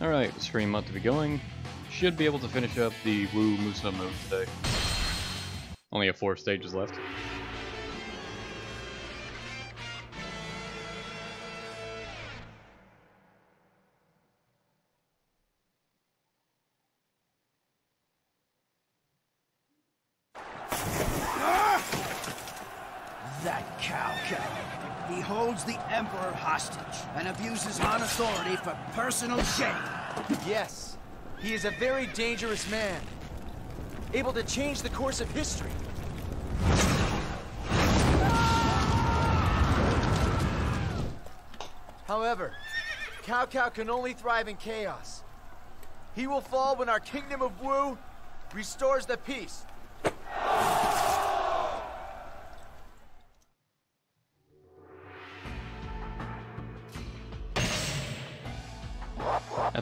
Alright, stream ought to be going. Should be able to finish up the Wu Musou mode today. Only have four stages left. Authority for personal gain. Yes, he is a very dangerous man. Able to change the course of history. However, Cao Cao can only thrive in chaos. He will fall when our kingdom of Wu restores the peace.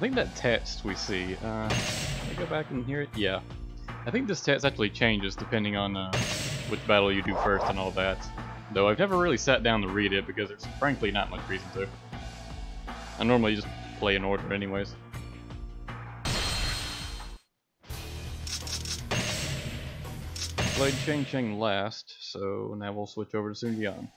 Think that text we see, uh, can I go back and hear it? Yeah. I think this text actually changes depending on uh, which battle you do first and all that. Though I've never really sat down to read it because there's frankly not much reason to. I normally just play in order anyways. Played Shang Xiang last, so now we'll switch over to Sun Jian.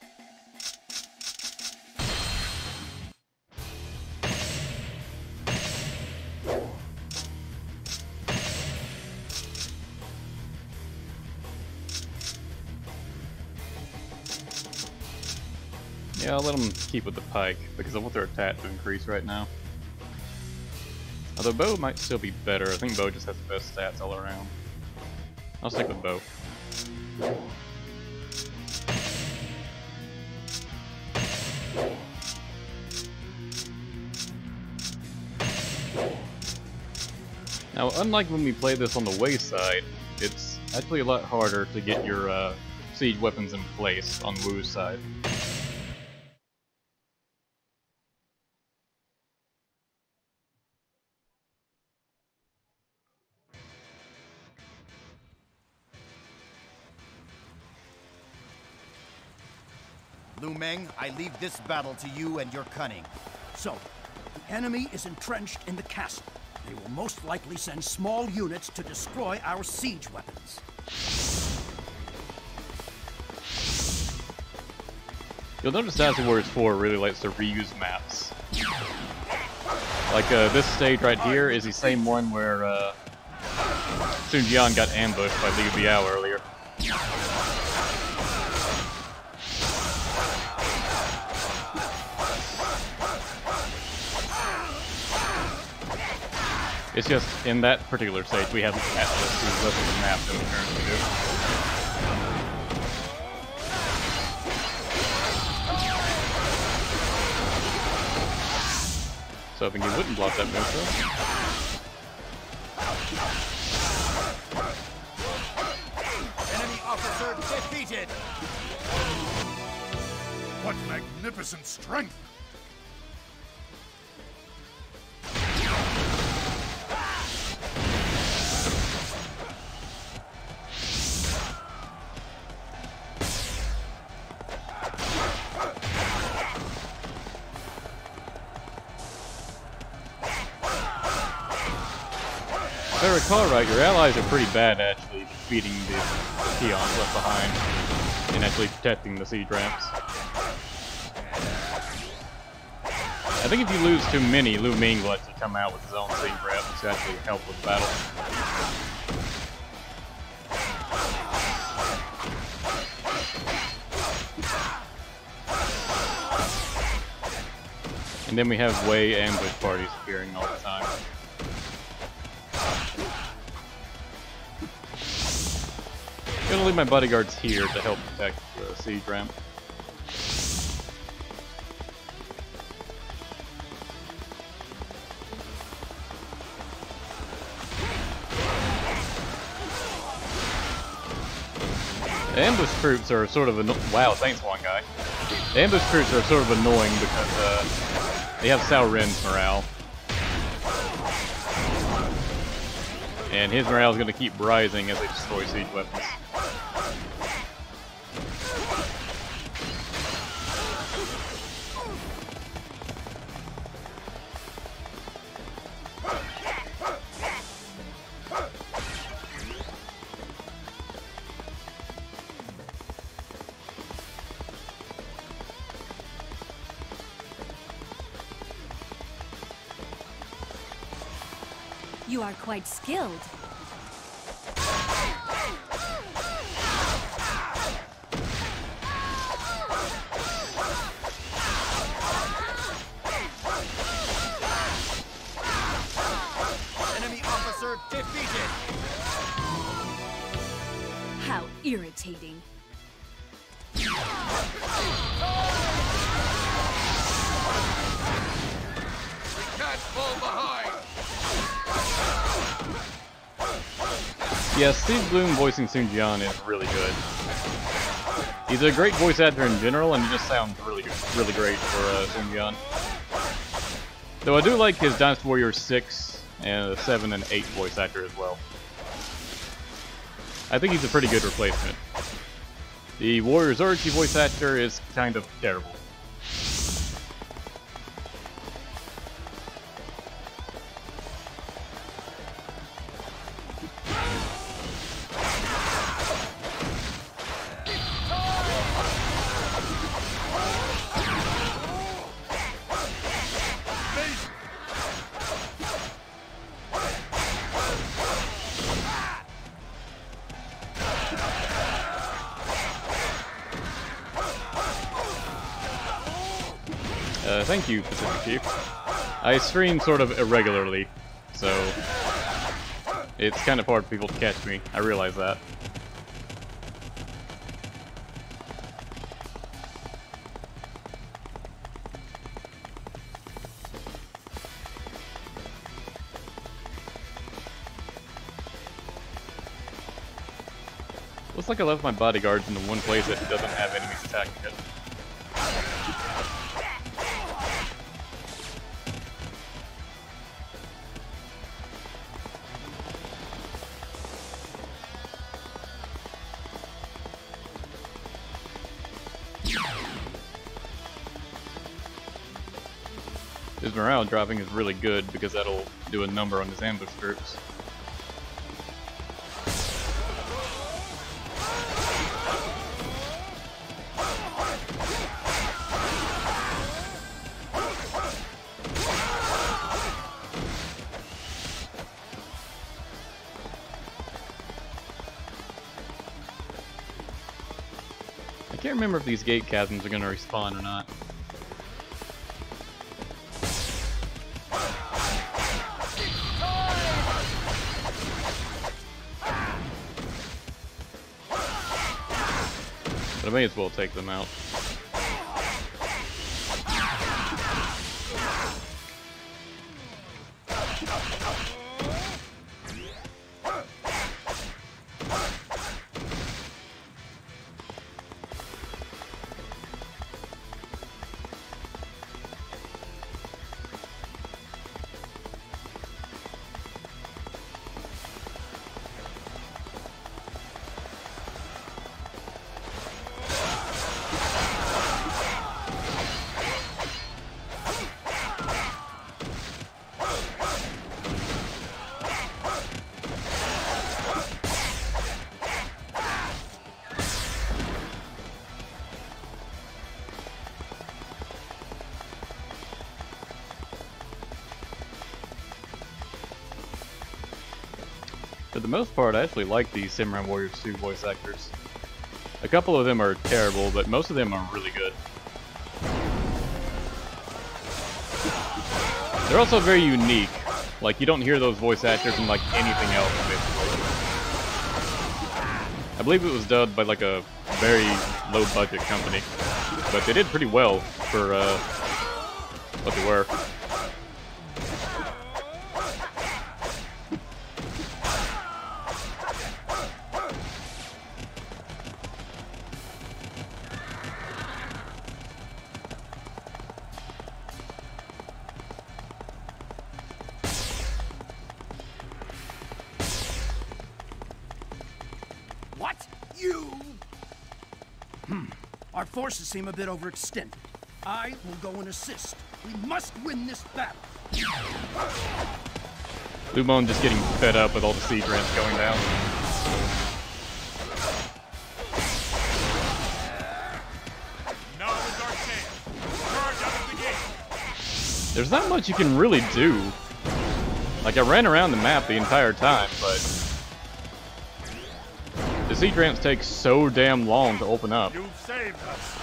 Them keep with the pike, because I want their attack to increase right now. Although bow might still be better, I think bow just has the best stats all around. I'll stick with bow. Now, unlike when we play this on the Wei side, it's actually a lot harder to get your uh, siege weapons in place on Wu's side. Meng, I leave this battle to you and your cunning. So, the enemy is entrenched in the castle. They will most likely send small units to destroy our siege weapons. You'll notice Dynasty Warriors 4 really likes to reuse maps. Like, uh, this stage right here is the same one where, uh, Sun Jian got ambushed by Liu Biao earlier. It's just, in that particular stage, we haven't access to the rest the map that we currently do. So hoping he wouldn't block that move though. Enemy officer defeated! What magnificent strength! Your allies are pretty bad actually defeating the peons left behind and actually protecting the siege ramps. I think if you lose too many, Lu Meng will actually come out with his own siege ramps to actually help with the battle. And then we have Wei ambush parties appearing all the time. Gonna leave my bodyguards here to help protect the siege ramp. The ambush troops are sort of anno- wow, thanks one guy. The ambush troops are sort of annoying because uh, they have Cao Ren's morale. And his morale is going to keep rising as they destroy siege weapons. Quite skilled. Voicing Sun Jian is really good. He's a great voice actor in general, and he just sounds really good, really great for uh, Sun Jian. Though I do like his Dynasty Warrior 6 and 7 and 8 voice actor as well. I think he's a pretty good replacement. The Warriors Orochi voice actor is kind of terrible. Uh, thank you, Pacific Chief. I stream sort of irregularly, so it's kind of hard for people to catch me. I realize that. Looks like I left my bodyguards in the one place that doesn't have enemies attacking it. His morale dropping is really good because that'll do a number on his ambush groups. These gate chasms are going to respawn or not. But I may as well take them out. Most part, I actually like the Samurai Warriors 2 voice actors. A couple of them are terrible, but most of them are really good. They're also very unique. Like, you don't hear those voice actors in, like, anything else, basically. I believe it was dubbed by, like, a very low-budget company. But they did pretty well for, uh, what they were. Seem a bit overextended. I will go and assist. We must win this battle. Lu Meng just getting fed up with all the siege rents going down. Now is our chance. Charge out of the gate. There's not much you can really do. Like, I ran around the map the entire time, but... The siege ramps take so damn long to open up. You've saved us.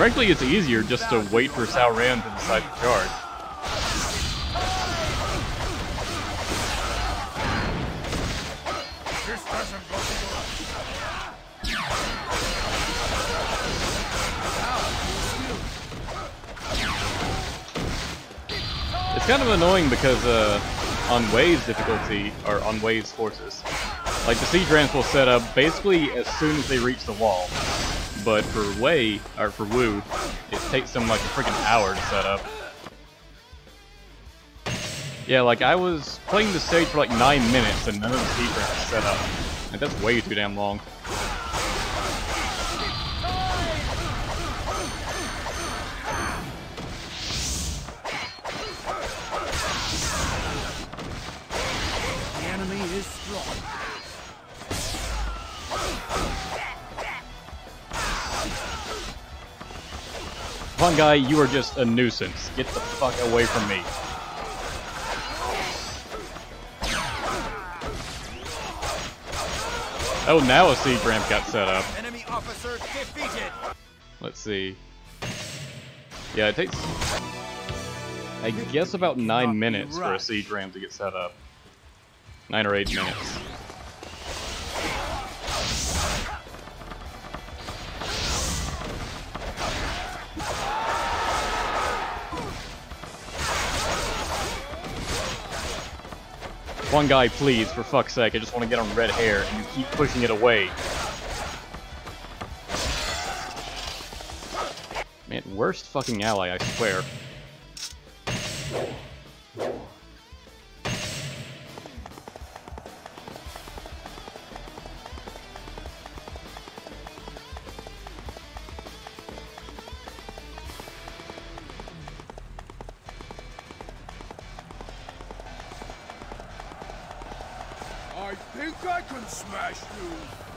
Frankly, it's easier just to wait for Cao Ren to decide to charge. It's kind of annoying because uh, on Wei's difficulty, or on Wei's forces, like the siege ramps will set up basically as soon as they reach the wall. But for Wei, or for Wu, it takes them like a freaking hour to set up. Yeah, like I was playing the stage for like 9 minutes and none of the ramps set up. And that's way too damn long. One guy, you are just a nuisance. Get the fuck away from me. Oh, now a siege ramp got set up. Enemy officer defeated. Let's see. Yeah, it takes, I guess, about nine minutes for a siege ramp to get set up. Nine or eight minutes. One guy, please, for fuck's sake, I just want to get on red hair, and you keep pushing it away. Man, worst fucking ally, I swear. Smash you.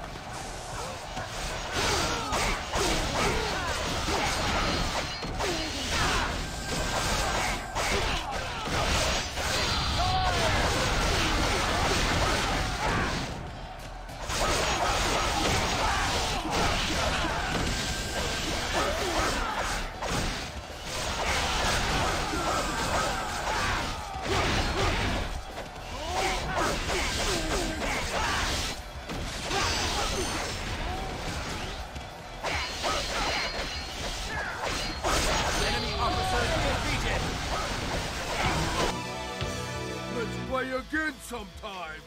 Again sometime.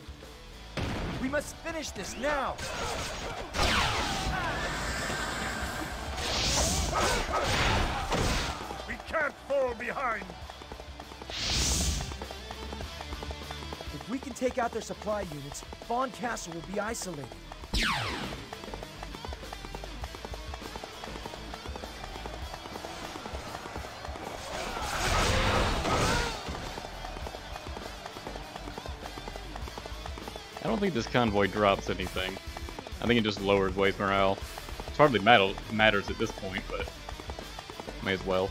We must finish this now. We can't fall behind. If we can take out their supply units, Fan Castle will be isolated. Don't think this convoy drops anything. I think it just lowers Wei's morale. It hardly matter matters at this point, but may as well.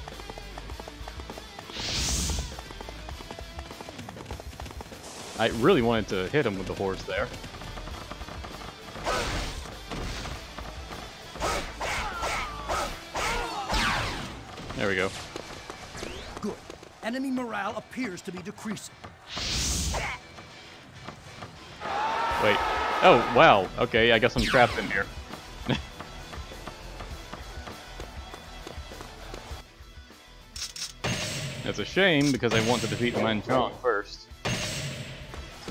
I really wanted to hit him with the horse there. There we go. Good. Enemy morale appears to be decreasing. Wait. Oh, wow. Okay, I guess I'm trapped in here. That's a shame because I want to defeat Chong first.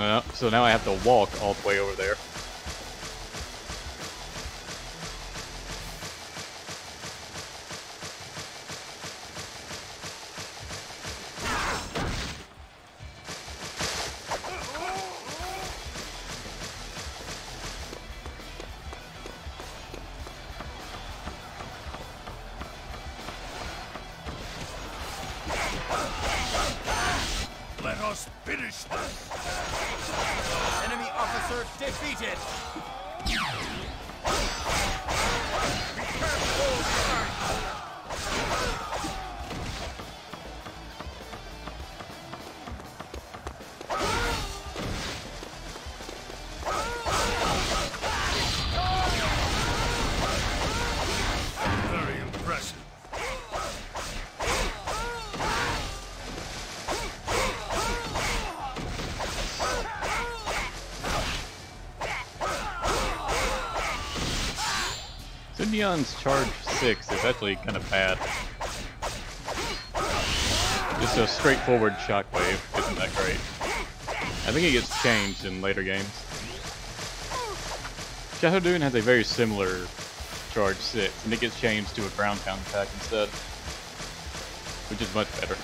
Uh, so now I have to walk all the way over there. 6 is actually kind of bad. Just a straightforward shockwave isn't that great. I think it gets changed in later games. Xiahou Dun has a very similar Charge 6, and it gets changed to a ground pound attack instead. Which is much better.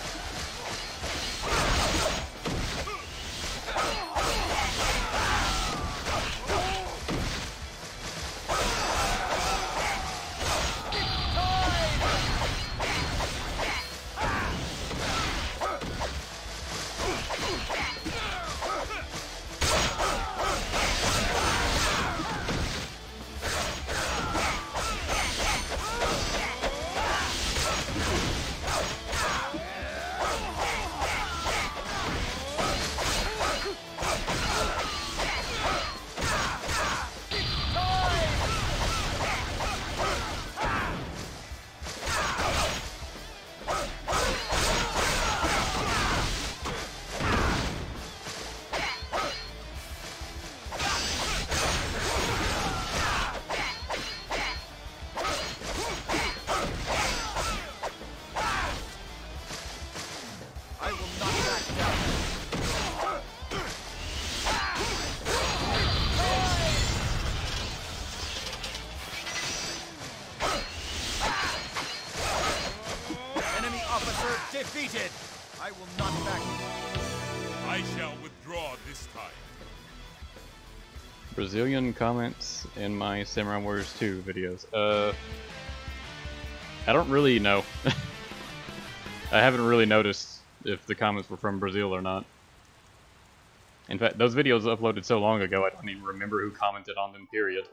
Brazilian comments in my Samurai Warriors 2 videos. Uh, I don't really know. I haven't really noticed if the comments were from Brazil or not. In fact, those videos uploaded so long ago, I don't even remember who commented on them, period.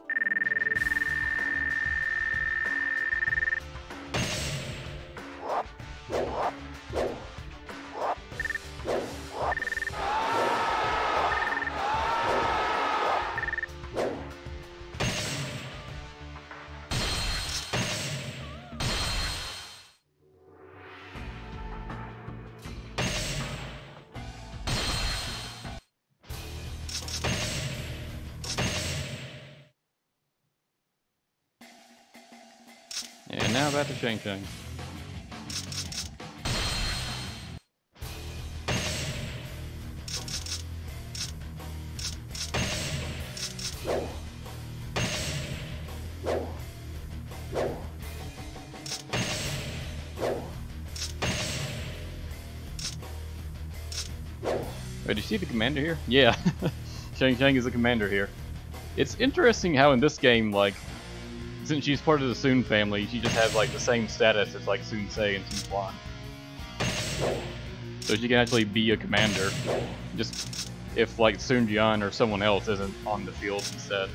Back to Shang Xiang. Wait, you see the commander here? Yeah, Shang Xiang is the commander here. It's interesting how in this game, like, since she's part of the Sun family, she just has like the same status as like Sun Ce and Sun Quan. So she can actually be a commander, just if like Sun Jian or someone else isn't on the field instead.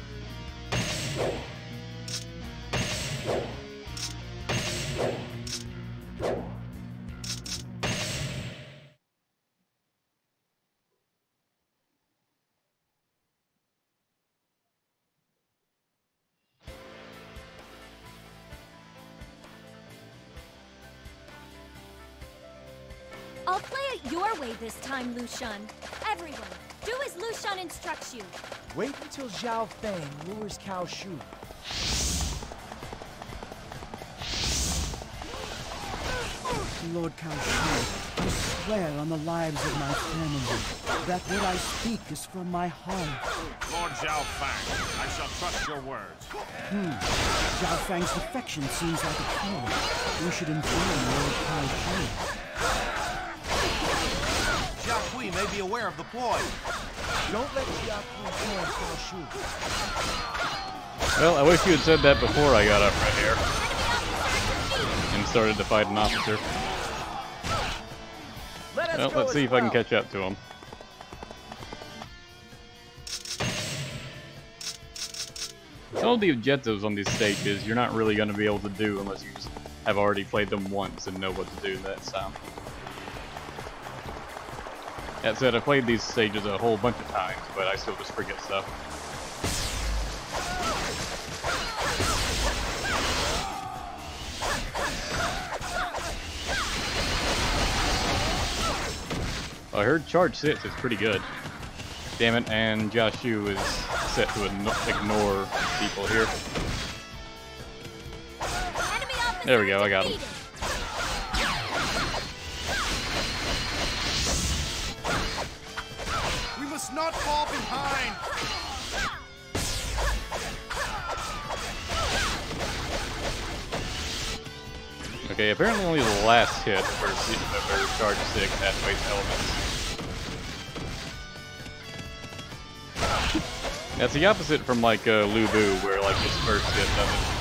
Way this time, Lu Xun. Everyone, do as Lu Xun instructs you. Wait until Zhou Fang lures Cao Xiu. Lord Cao Xiu, I swear on the lives of my family that what I speak is from my heart. Lord Zhou Fang, I shall trust your words. Hmm. Zhou Fang's defection seems like a call. We should inform Lord Cao Xiu. Jia Kui may be aware of the ploy. Don't let Jia Kui join Cao Xiu. Well, I wish you had said that before I got up right here and started to fight an officer. Let us Well, let's as see if I can catch up to him. Some of the objectives on these stages you're not really going to be able to do unless you just have already played them once and know what to do that time. That said, I played these stages a whole bunch of times, but I still just forget stuff. I heard Charge 6 is pretty good. Damn it, and Josh Yu is set to ignore people here. There we go, I got him. Not fall behind. Okay, apparently only the last hit for, charge stick activates elements. That's the opposite from like uh, Lu Bu, where like his first hit doesn't.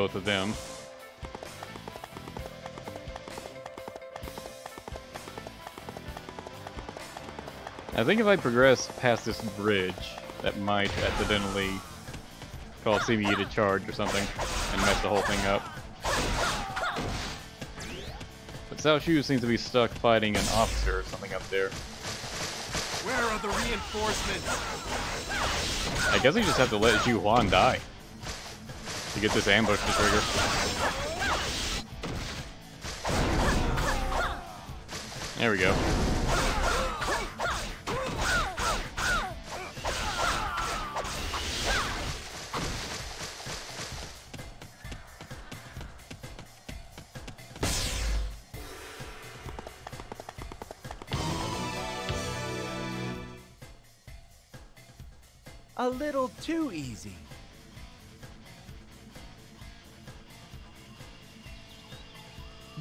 Both of them. I think if I progress past this bridge, that might accidentally cause CBE to charge or something and mess the whole thing up. But Cao Xiu seems to be stuck fighting an officer or something up there. Where are the reinforcements? I guess we just have to let Zhu Huan die to get this ambush to trigger. There we go. A little too easy.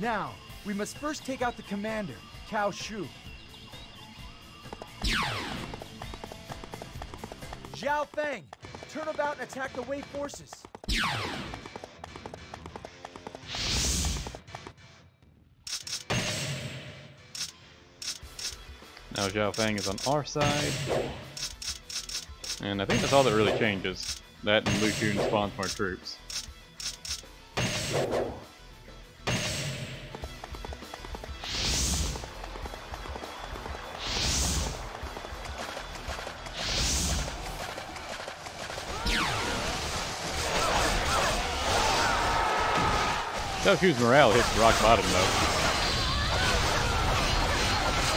Now, we must first take out the commander, Cao Xiu. Zhou Fang, turn about and attack the Wei forces. Now Zhou Fang is on our side. And I think that's all that really changes. That and Lu Xun spawns more troops. Xu's morale hits rock bottom though.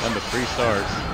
Down to three stars.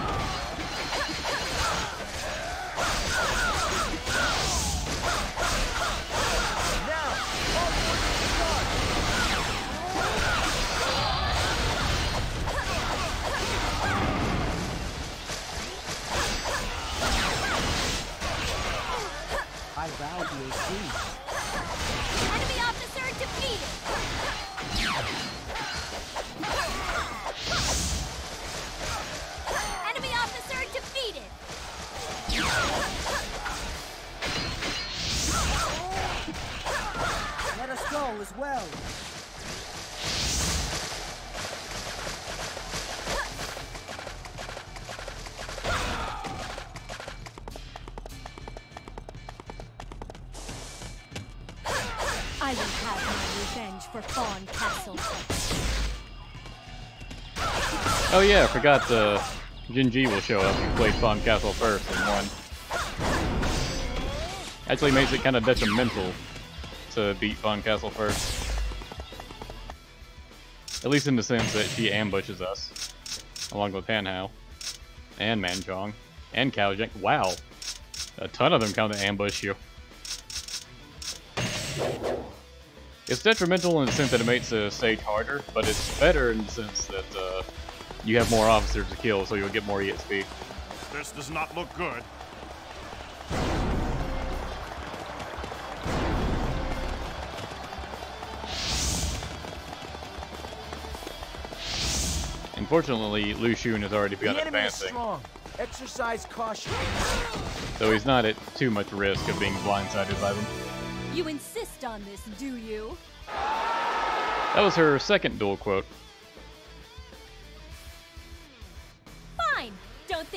Oh yeah, I forgot uh, Zhen Ji will show up. He played Fan Castle first and won. Actually makes it kind of detrimental to beat Fan Castle first. At least in the sense that she ambushes us, along with Pan Hao, and Manchong, and Cao Zheng. Wow, a ton of them come to ambush you. It's detrimental in the sense that it makes the stage harder, but it's better in the sense that uh, you have more officers to kill, so you'll get more EXP. This does not look good. Unfortunately, Lu Xun has already The begun enemy is advancing, strong. Exercise caution. so he's not at too much risk of being blindsided by them. You insist on this, do you? That was her second duel quote.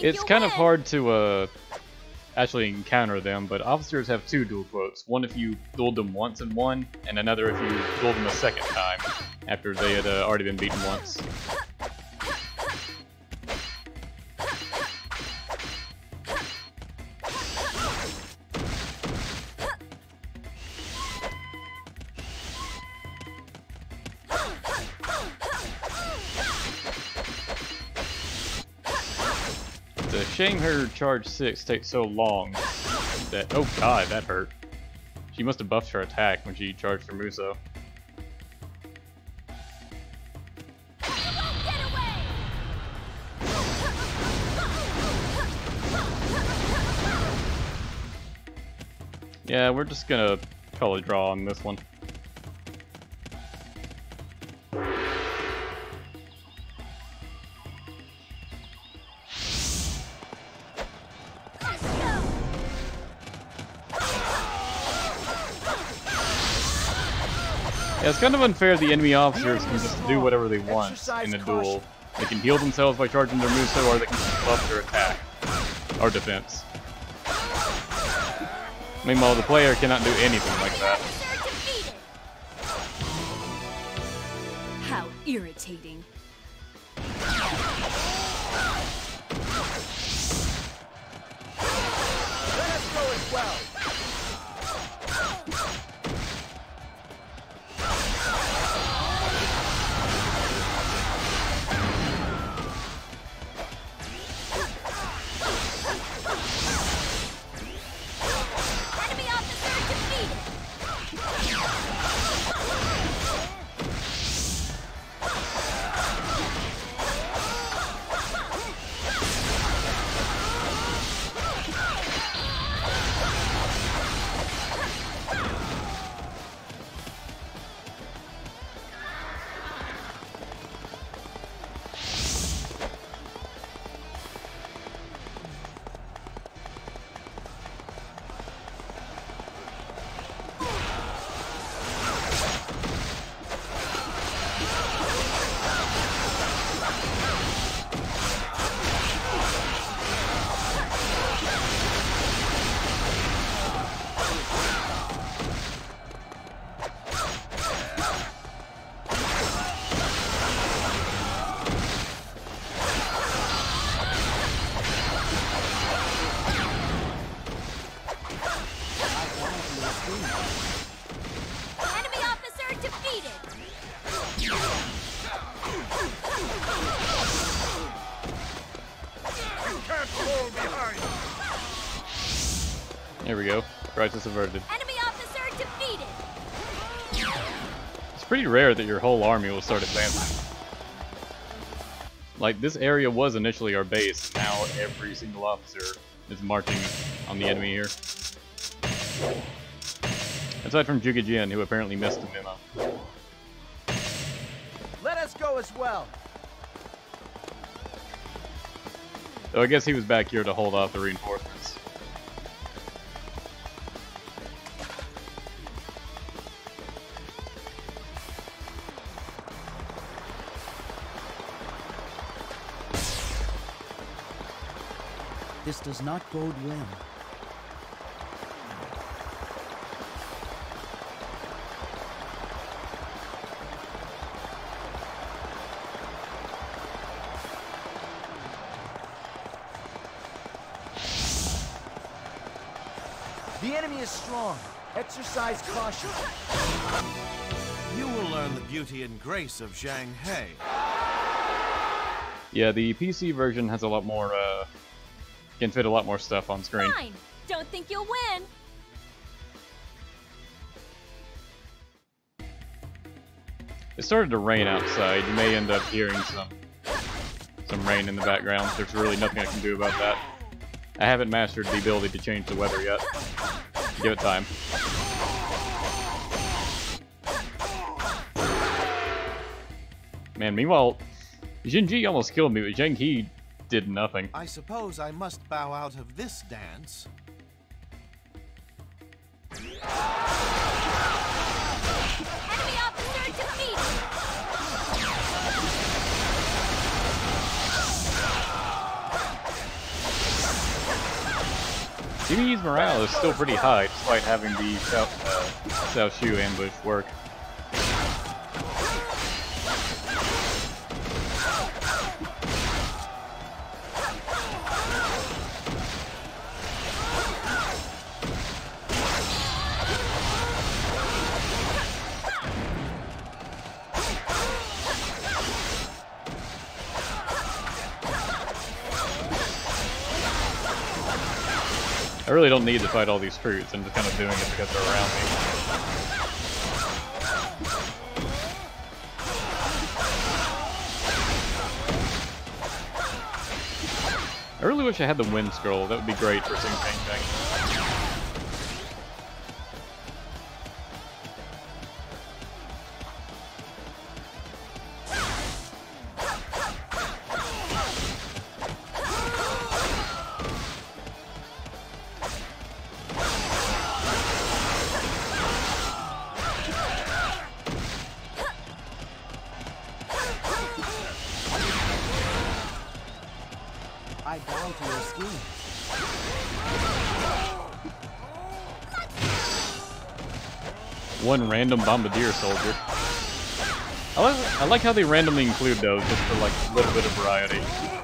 It's kind of hard to uh, actually encounter them, but officers have two duel quotes. One if you dueled them once and won, and another if you dueled them a second time after they had uh, already been beaten once. Her charge 6 takes so long that... Oh god, that hurt. She must have buffed her attack when she charged her Musou. Yeah, we're just gonna call a draw on this one. Yeah, it's kind of unfair the enemy officers can just do whatever they want in a duel. They can heal themselves by charging their Musou, or they can just buff their attack. Or defense. Meanwhile, the player cannot do anything like that. How irritating. Let us go as well. Go. Crisis averted. Enemy officer defeated! It's pretty rare that your whole army will start advancing. Like, this area was initially our base, now every single officer is marching on the enemy here. Aside from Zhuge Jin, who apparently missed the memo. Let us go as well. So I guess he was back here to hold off the reinforcements. Does not bode well. The enemy is strong. Exercise caution. You will learn the beauty and grace of Zhang He. Yeah, the PC version has a lot more, uh, can fit a lot more stuff on screen. Fine! Don't think you'll win! It started to rain outside. You may end up hearing some some rain in the background. There's really nothing I can do about that. I haven't mastered the ability to change the weather yet. Give it time. Man, meanwhile, Zhen Ji almost killed me, but Zhang He did nothing. I suppose I must bow out of this dance. Enemy officer defeated! Jimmy's morale is still pretty high, despite having the South, uh, South Shu ambush work. Fight all these troops. I'm just kind of doing it because they're around me. I really wish I had the wind scroll. That would be great for Sing Ping Ping. Random bombardier soldier. I like, I like how they randomly include those just for like a little bit of variety.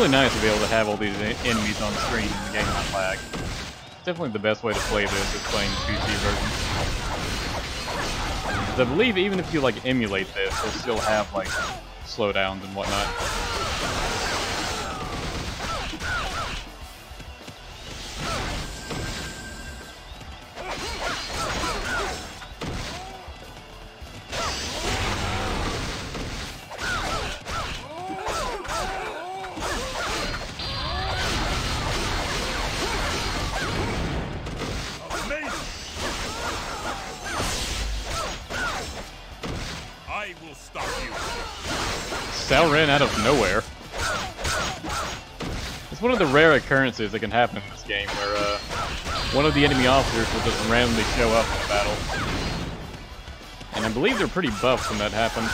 Really nice to be able to have all these enemies on screen in the game not lag. Definitely the best way to play this is playing the PC version. I believe even if you like emulate this, you'll still have like slowdowns and whatnot. Cao Ren out of nowhere. It's one of the rare occurrences that can happen in this game where uh, one of the enemy officers will just randomly show up in a battle. And I believe they're pretty buffed when that happens.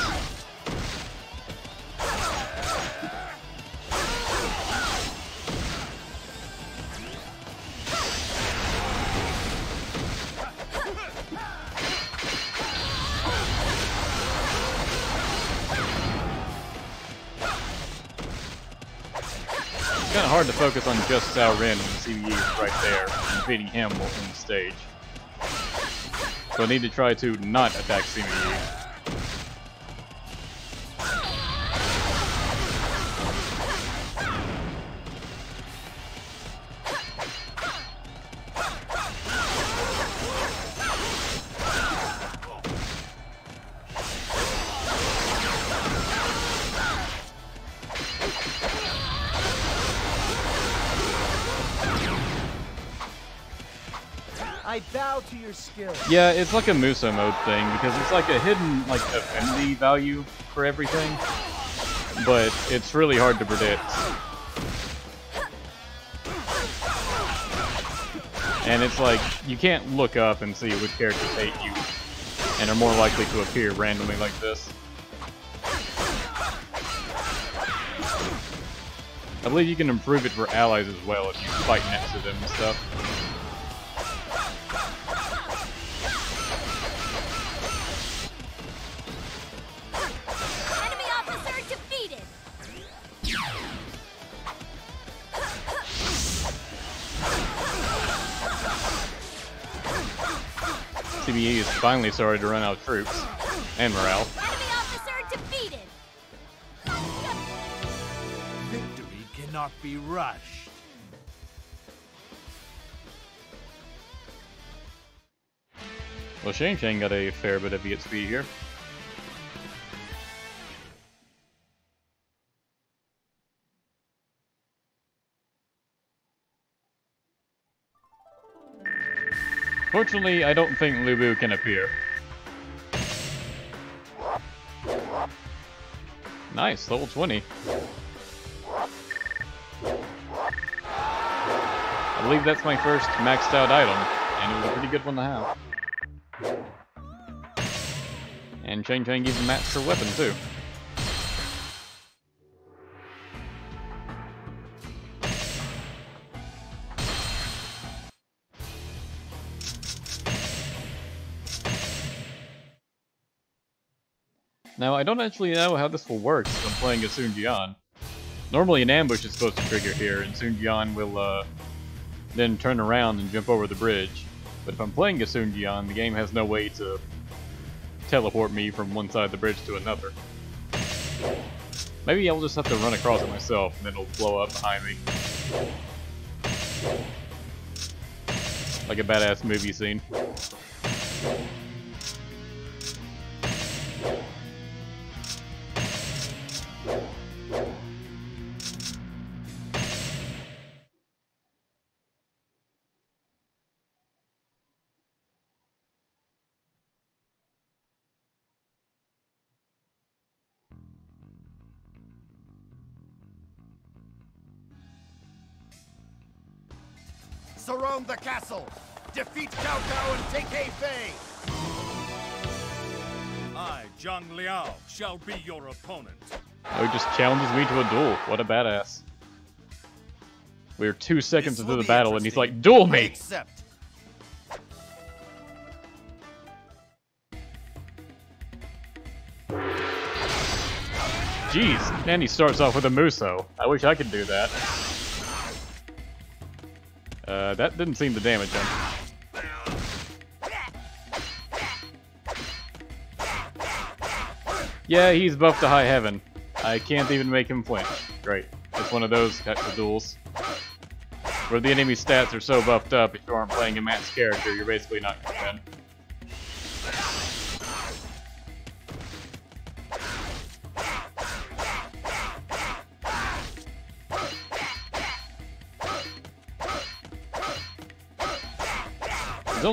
Focus on just Cao Ren when the CVE is right there, defeating him will win the stage. So I need to try to not attack E. Yeah, it's like a Musou mode thing because it's like a hidden like affinity value for everything, but it's really hard to predict. And it's like you can't look up and see which characters hate you and are more likely to appear randomly like this. I believe you can improve it for allies as well if you fight next to them and stuff. Finally started to run out of troops and morale. Enemy officer defeated. Victory cannot be rushed. Well, Shang Xiang got a fair bit of EXP here. Fortunately, I don't think Lubu can appear. Nice, level 20. I believe that's my first maxed out item, and it was a pretty good one to have. And Chang Chang even matched her weapon too. Now, I don't actually know how this will work since I'm playing as Sun Jian. Normally an ambush is supposed to trigger here, and Sun Jian will uh, then turn around and jump over the bridge. But if I'm playing as Sun Jian, the game has no way to teleport me from one side of the bridge to another. Maybe I'll just have to run across it myself, and then it'll blow up behind me. Like a badass movie scene. Surround the castle! Defeat Cao Cao and take Hefei! I, Zhang Liao, shall be your opponent. Oh, he just challenges me to a duel. What a badass. We're two seconds This into the battle and he's like, duel me! accept. Jeez, and he starts off with a Musou. I wish I could do that. Uh, that didn't seem to damage him. Yeah, he's buffed to high heaven. I can't even make him flinch. Great. It's one of those types of duels. Where the enemy stats are so buffed up, if you aren't playing a matched character, you're basically not gonna win.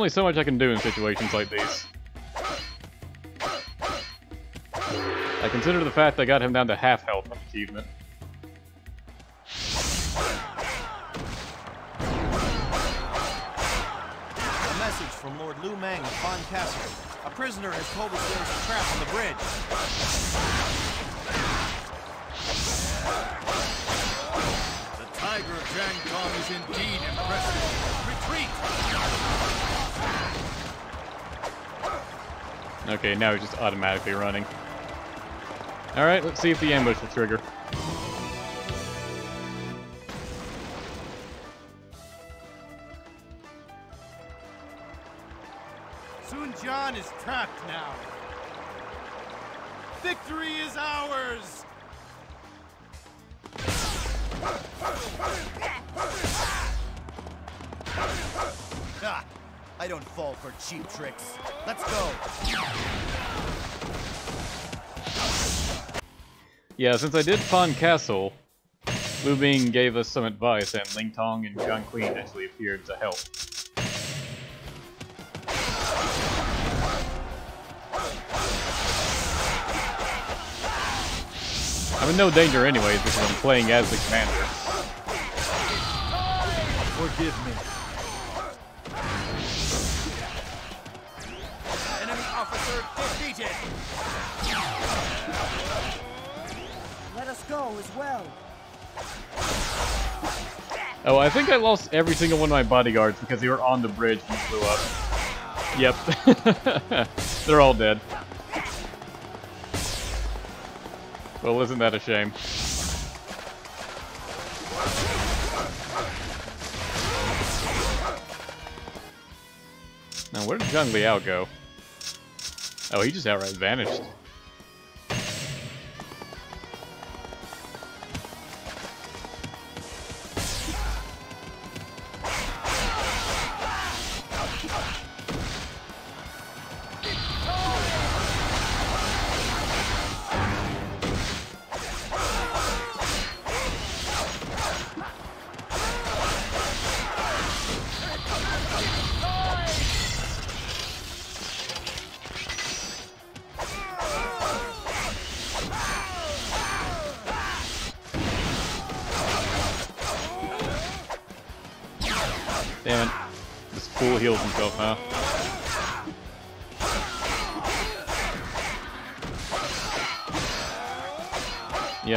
Only so much I can do in situations like these. I consider the fact I got him down to half health an achievement. A message from Lord Lu Meng of Fan Castle. A prisoner has told us there's a trap on the bridge. The Tiger Zhang Kong is indeed impressive. Retreat! Okay, now he's just automatically running. Alright, let's see if the ambush will trigger. Sun Jian is trapped now. Victory is ours! Ha! I don't fall for cheap tricks. Let's go! Yeah, since I did Fan Castle, Lu Meng gave us some advice and Ling Tong and Zhuge Jin actually appeared to help. I'm in no danger anyways because I'm playing as the commander. Forgive me. Officer defeated! Let us go as well. Oh, I think I lost every single one of my bodyguards because they were on the bridge and blew up. Yep. They're all dead. Well, isn't that a shame? Now, where did Zhang Liao go? Oh, he just outright vanished.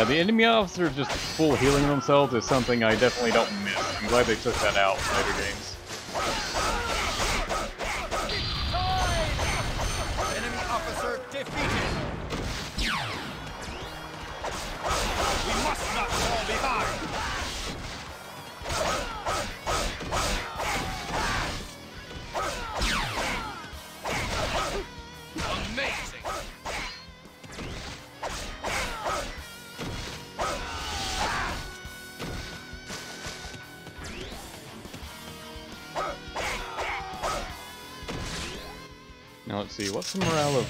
The enemy officers just full healing themselves is something I definitely don't miss. I'm glad they took that out later games.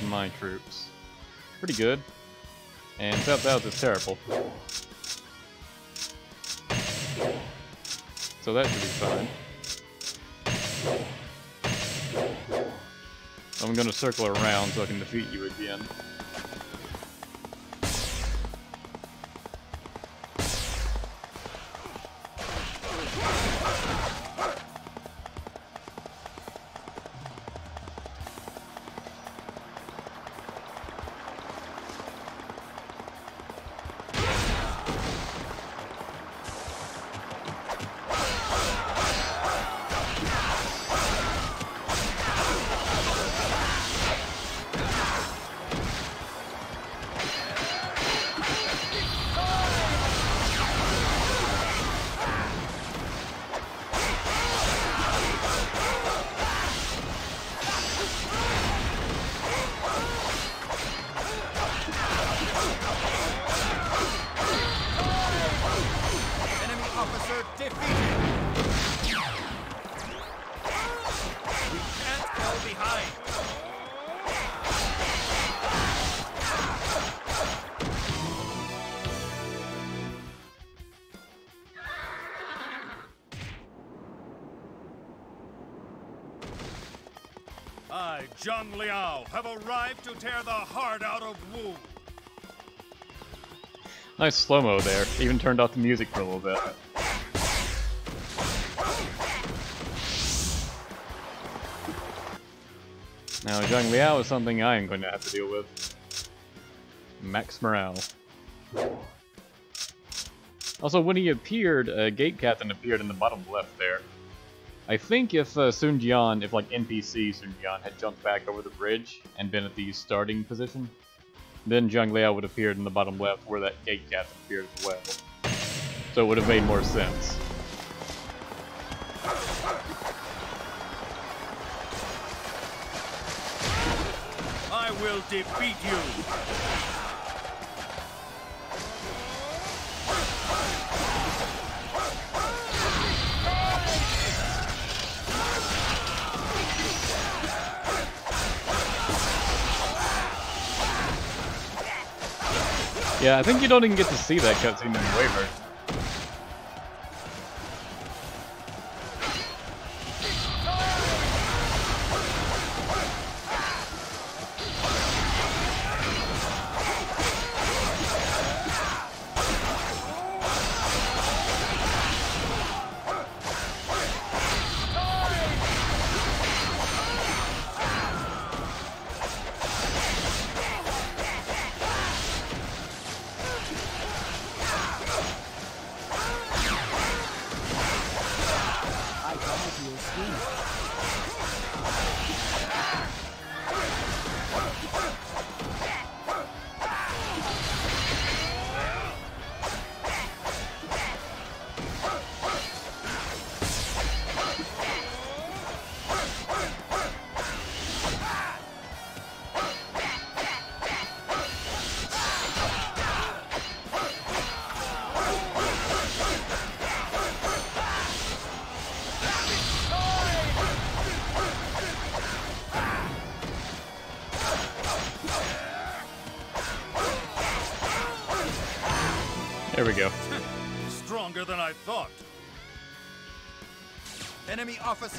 My troops? Pretty good. And Cao Cao is terrible. So that should be fine. I'm gonna circle around so I can defeat you again. Zhang Liao, have arrived to tear the heart out of Wu. Nice slow-mo there. Even turned off the music for a little bit. Now, Zhang Liao is something I am going to have to deal with. Max morale. Also, when he appeared, uh, Gate Captain appeared in the bottom left there. I think if uh, Sun Jian, if like NPC Sun Jian had jumped back over the bridge and been at the starting position, then Zhang Liao would have appeared in the bottom left where that gate captain appeared as well. So it would have made more sense. I will defeat you! Yeah, I think you don't even get to see that cutscene in the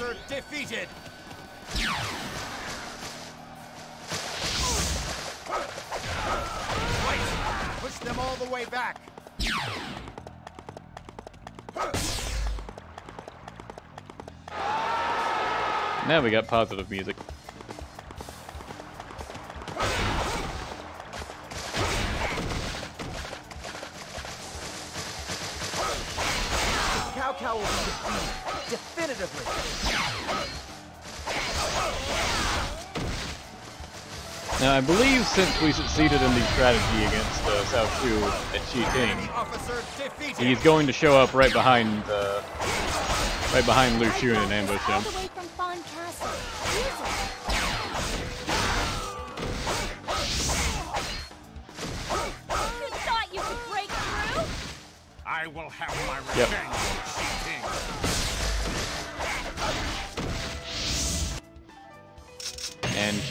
Enemy defeated. Wait! Push them all the way back. Now we got positive music. Now I believe since we succeeded in the strategy against uh, Cao Xiu at Chi Ting, he's going to show up right behind, uh, right behind Lu Xun and ambush him.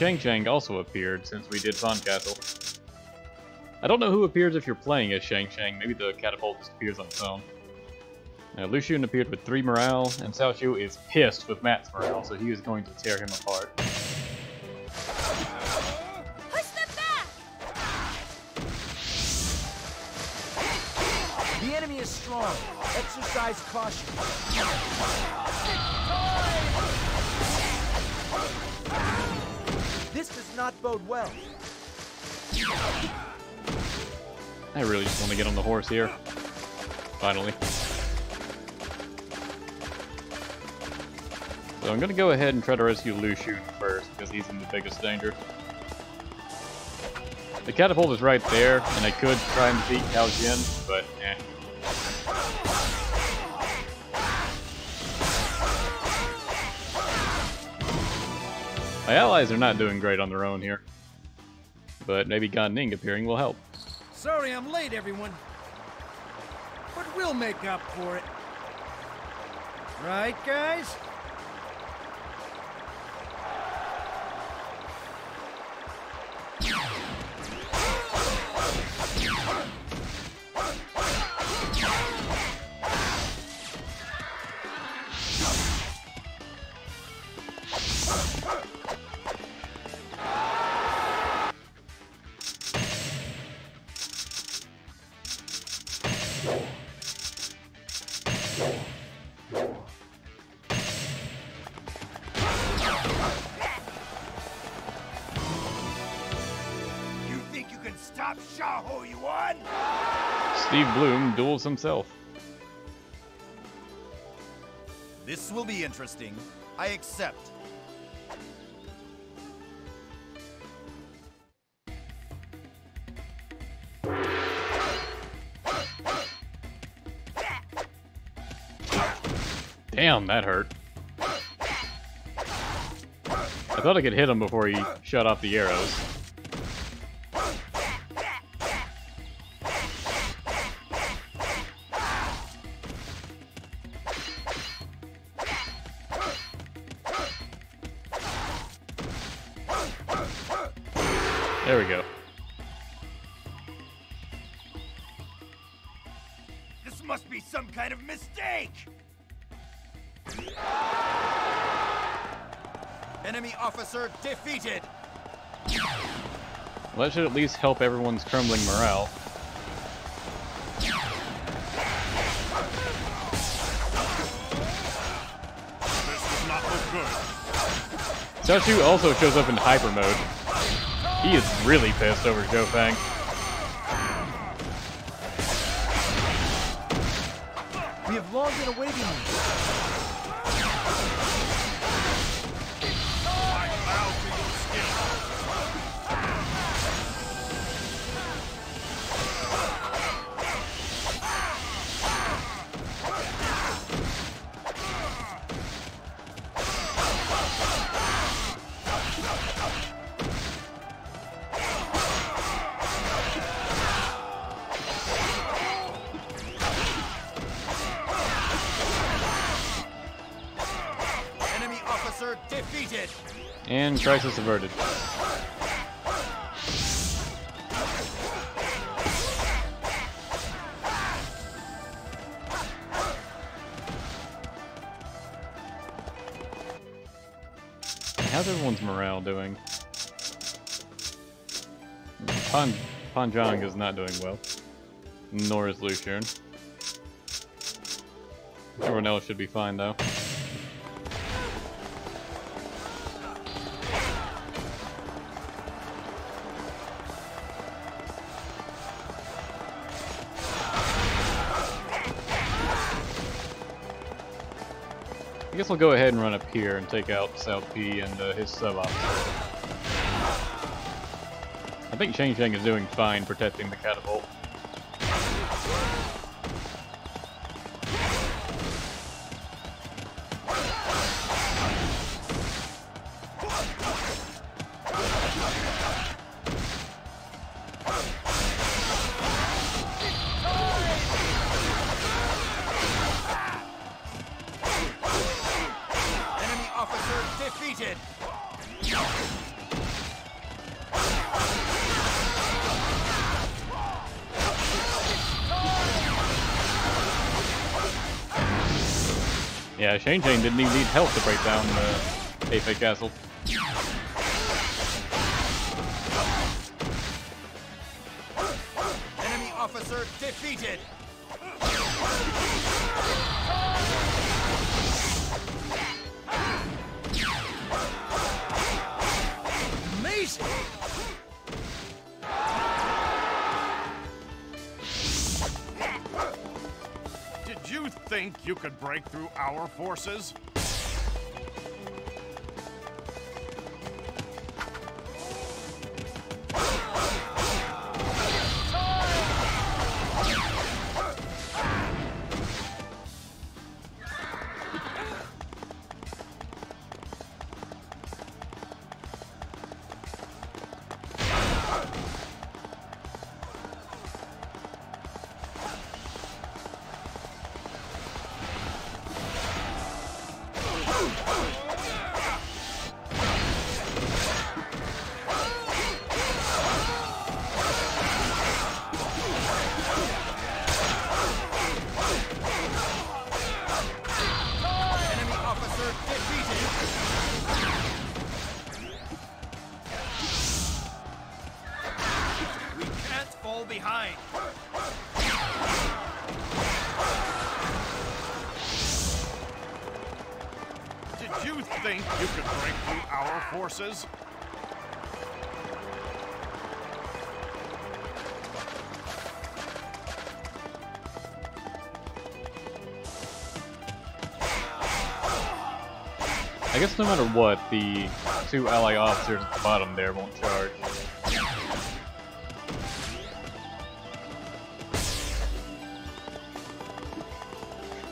On Xi Ting. And Chang Chang also appeared since we did Fan Castle. I don't know who appears if you're playing as Shang Xiang. Maybe the catapult just appears on its own. Now, Lu Xun appeared with 3 morale, and Cao Xiu is pissed with Matt's morale, so he is going to tear him apart. Push them back! The enemy is strong. Exercise caution. This does not bode well. I really just want to get on the horse here. Finally. So I'm gonna go ahead and try to rescue Lu Xun first, because he's in the biggest danger. The catapult is right there, and I could try and beat Cao Jin, but eh. My allies are not doing great on their own here. But maybe Gan Ning appearing will help. Sorry I'm late, everyone. But we'll make up for it. Right, guys? You duels himself. This will be interesting. I accept. Damn, that hurt. I thought I could hit him before he shut off the arrows. There we go. This must be some kind of mistake! Enemy officer defeated. Well, that should at least help everyone's crumbling morale. This does not look good. Also shows up in hyper mode. He is really pissed over Zhou Fang. Crisis averted. How's everyone's morale doing? Pan Panjang is not doing well. Nor is Lu Xun. Everyone else should be fine though. Guess we'll go ahead and run up here and take out Cao Pi and uh, his sub-officer. I think Shang Xiang is doing fine protecting the catapult. Shang Xiang didn't even need help to break down uh, the Hefei Castle. Enemy officer defeated! Through our forces? Forces? I guess no matter what, the two ally officers at the bottom there won't charge.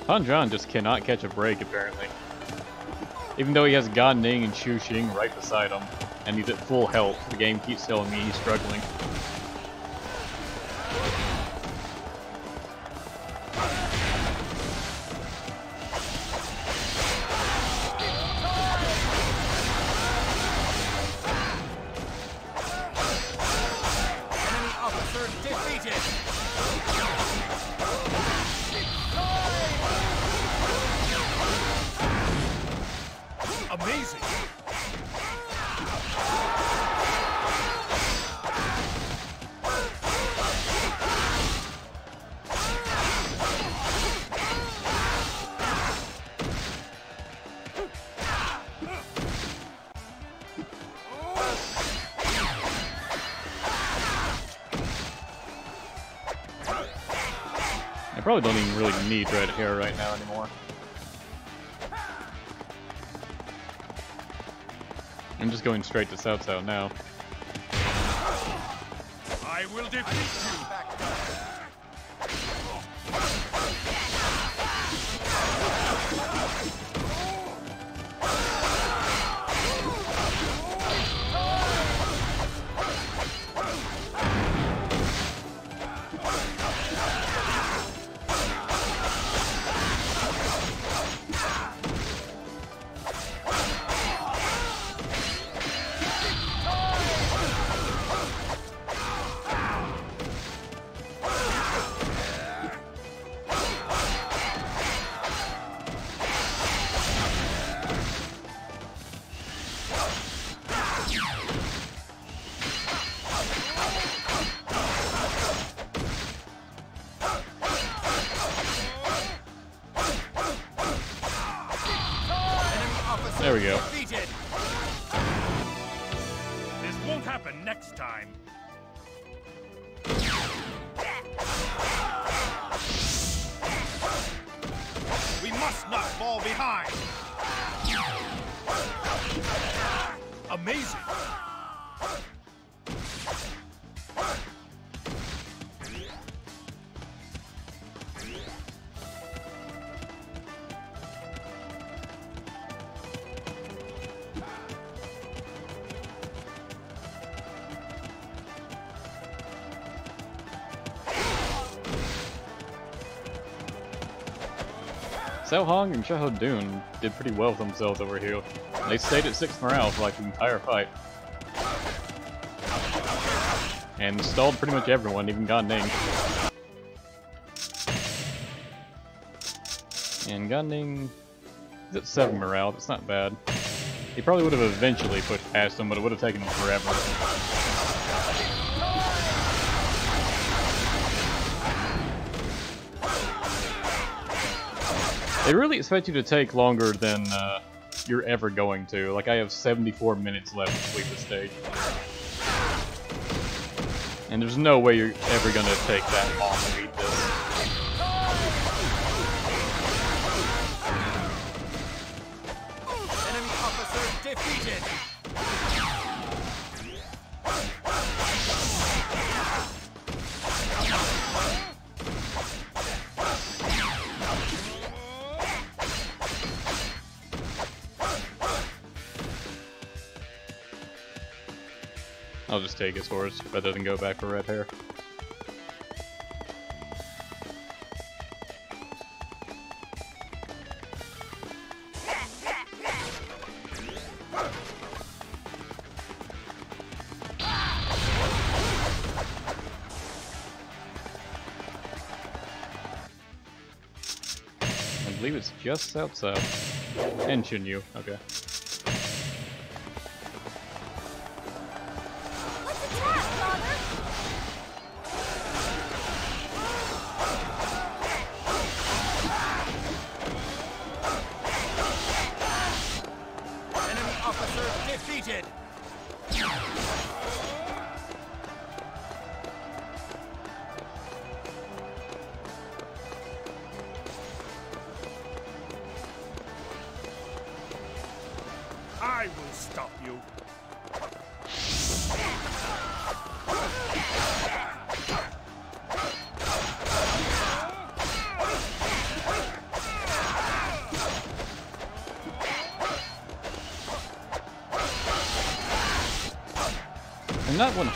Han Zhan just cannot catch a break, apparently. Even though he has Gan Ning and Xu Sheng right beside him, and he's at full health, the game keeps telling me he's struggling. Going straight to Cao Cao now. I will defeat you! There we go. This won't happen next time. Hong and Xiahou Dun did pretty well with themselves over here. They stayed at 6 morale for like the entire fight. And stalled pretty much everyone, even Gan Ning. And Gan Ning is at 7 morale, that's not bad. He probably would have eventually pushed past him, but it would have taken him forever. They really expect you to take longer than uh, you're ever going to. Like, I have 74 minutes left to complete the stage. And there's no way you're ever gonna take that long take his horse rather than go back for Red Hare. I believe it's just Cao Cao. And Shinyu, okay.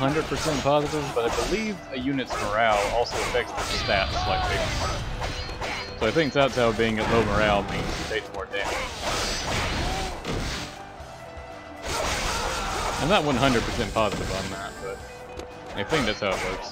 100% positive, but I believe a unit's morale also affects their stats slightly. So I think that's how being at low morale means he takes more damage. I'm not 100% positive on that, but I think that's how it works.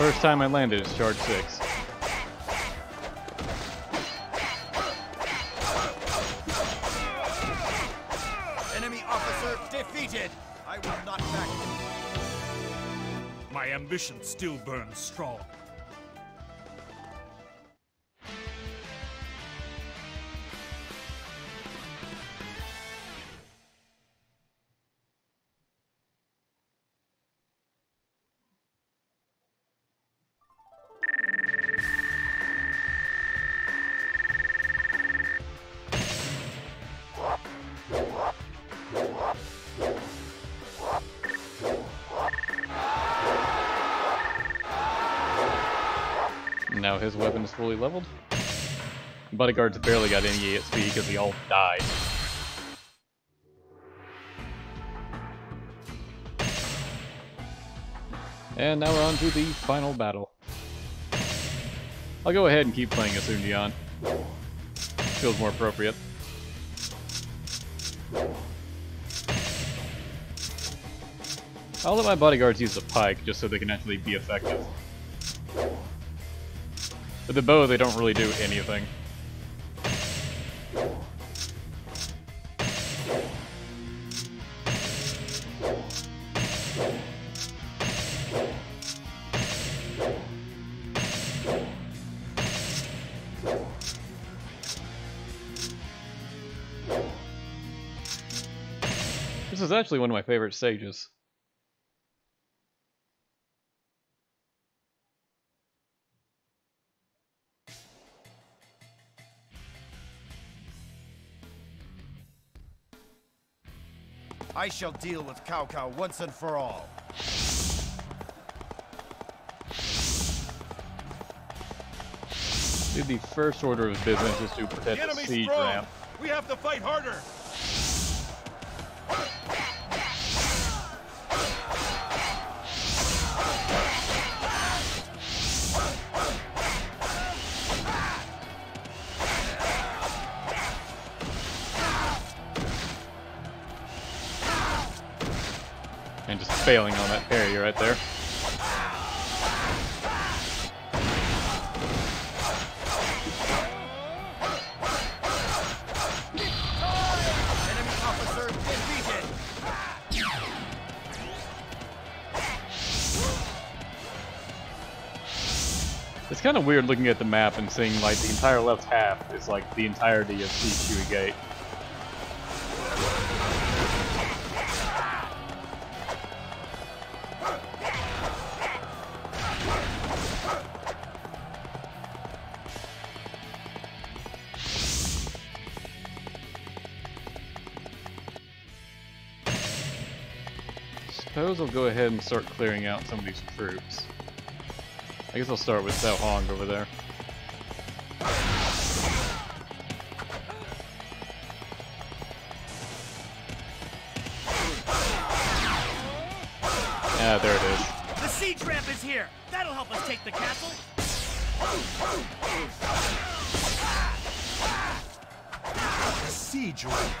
First time I landed is charge 6. Enemy officer defeated! I will not back. My ambition still burns strong. Is fully leveled. Bodyguards barely got any EXP because they all died. And now we're on to the final battle. I'll go ahead and keep playing as Sun Jian. Feels more appropriate. I'll let my bodyguards use the pike just so they can actually be effective. With the bow, they don't really do anything. This is actually one of my favorite stages. I shall deal with Cao Cao once and for all. Dude, the first order of business is to protect the siege ramp. We have to fight harder. Failing on that parry right there. It's kind of weird looking at the map and seeing like the entire left half is like the entirety of Shishui Gate. Suppose I'll go ahead and start clearing out some of these troops. I guess I'll start with Cao Hong over there. Ah, there it is. The siege ramp is here. That'll help us take the castle. Siege ramp.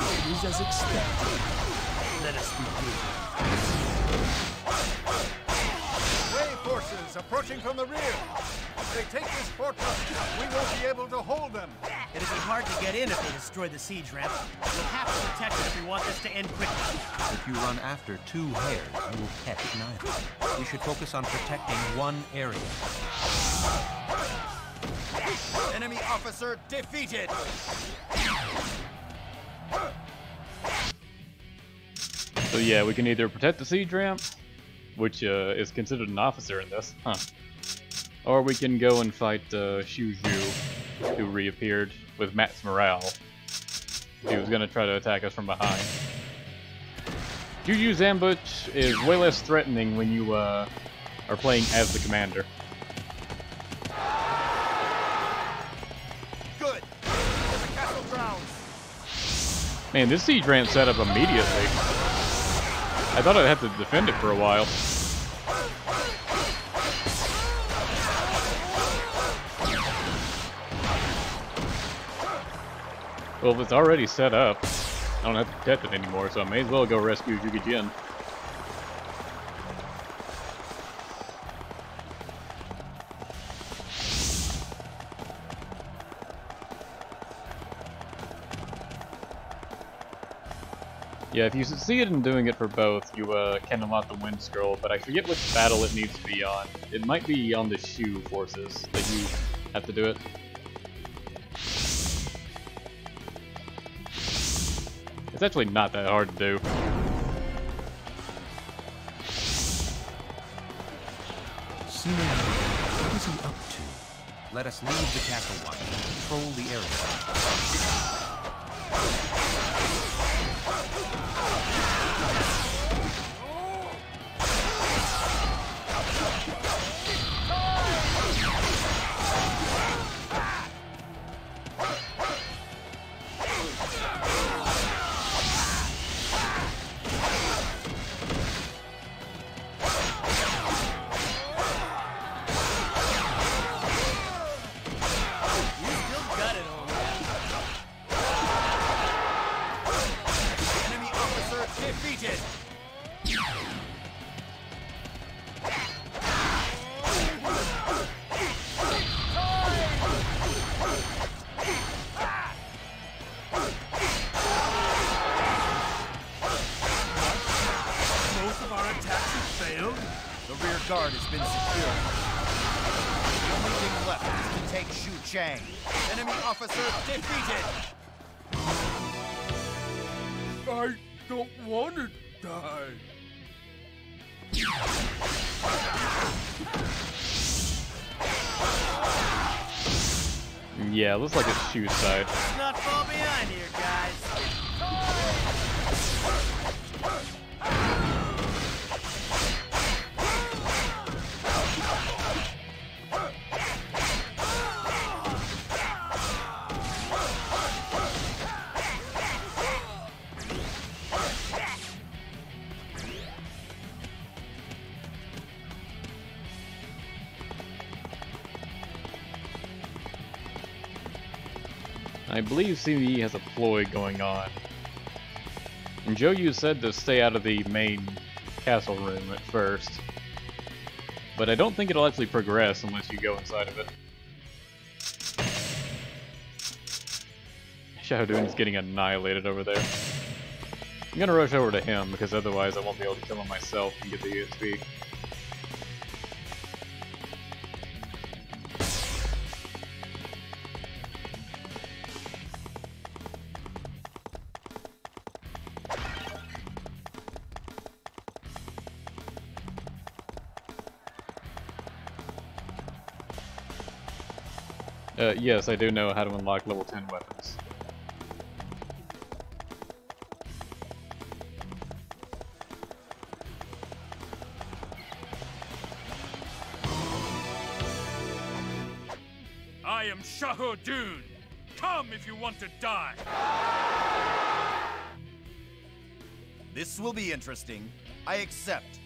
It is as expected. Let us begin. Wei forces approaching from the rear. If they take this fortress, we won't be able to hold them. It'll be hard to get in if they destroy the siege ramp. We'll have to protect it if we want this to end quickly. If you run after two hares, you will catch neither. We should focus on protecting one area. Enemy officer defeated. So yeah, we can either protect the siege ramp, which uh, is considered an officer in this, huh? Or we can go and fight uh, Xu Zhu, who reappeared with Matt's morale. He was gonna try to attack us from behind. Zhu's ambush is way less threatening when you uh, are playing as the commander. Good. The castle. Man, this siege ramp set up immediately. I thought I'd have to defend it for a while. Well, if it's already set up, I don't have to protect it anymore, so I may as well go rescue Zhuge Yeah, if you succeed in doing it for both, you uh, can unlock the Wind Scroll, but I forget which battle it needs to be on. It might be on the Shu forces that you have to do it. It's actually not that hard to do. What is he up to? Let us leave the castle watch the area. Looks like it's Shu side. I CVE has a ploy going on. And Zhou Yu said to stay out of the main castle room at first. But I don't think it'll actually progress unless you go inside of it. Xiahou Dun is getting annihilated over there. I'm gonna rush over to him because otherwise I won't be able to kill him myself and get the EXP. Uh, yes, I do know how to unlock level 10 weapons. I am Xiahou Dun. Come if you want to die. This will be interesting. I accept.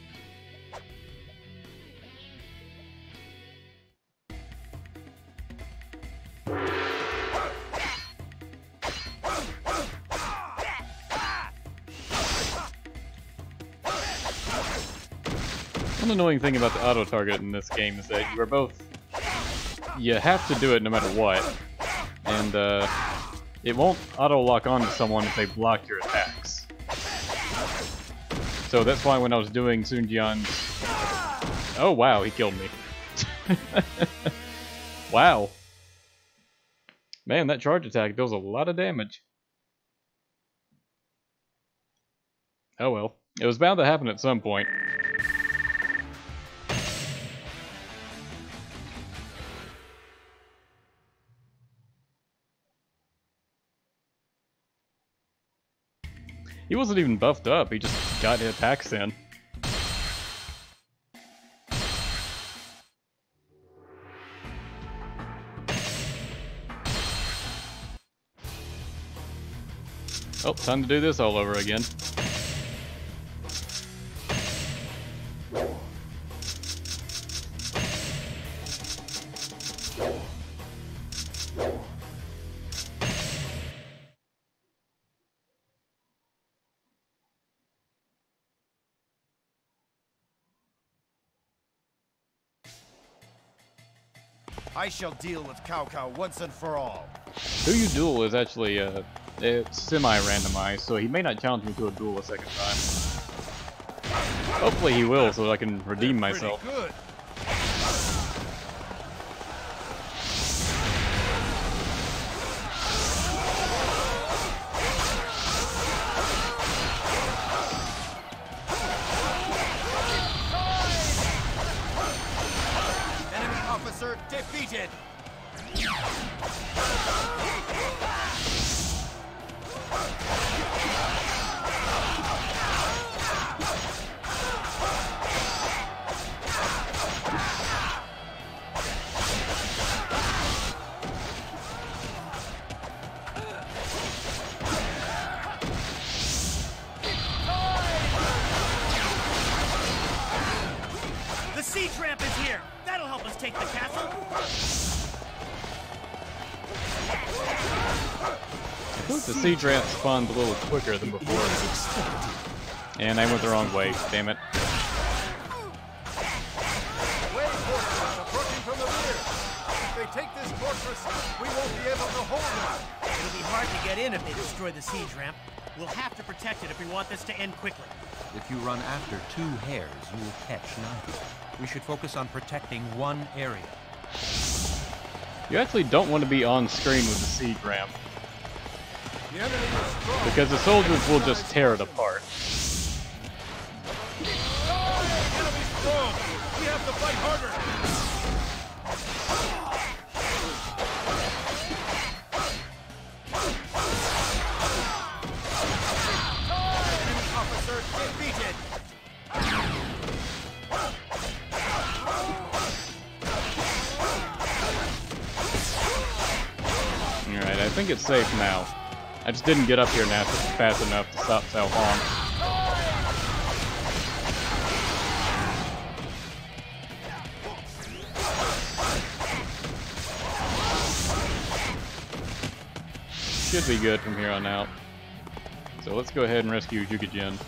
Annoying thing about the auto target in this game is that you are both. You have to do it no matter what. And, uh. It won't auto lock onto someone if they block your attacks. So that's why when I was doing Sun Sunjian's. Oh wow, he killed me. wow. Man, that charge attack does a lot of damage. Oh well. It was bound to happen at some point. He wasn't even buffed up, he just got his attacks in. Oh, time to do this all over again. Shall deal with Cao Cao once and for all. Who you duel is actually uh, semi-randomized, so he may not challenge me to a duel a second time. Hopefully he will, so I can redeem myself. Good. Think the siege ramp spawned a little quicker than before. And I went the wrong way, damn it. Wei forces approaching from the rear. If they take this fortress, we won't be able to hold them. It'll be hard to get in if they destroy the siege ramp. We'll have to protect it if we want this to end quickly. If you run after two hares, you will catch neither. We should focus on protecting one area. You actually don't want to be on screen with the siege ramp. Because the soldiers will just tear it apart. Alright, I think it's safe now. I just didn't get up here now fast enough to stop Cao Hong. Should be good from here on out. So let's go ahead and rescue Zhuge Jin.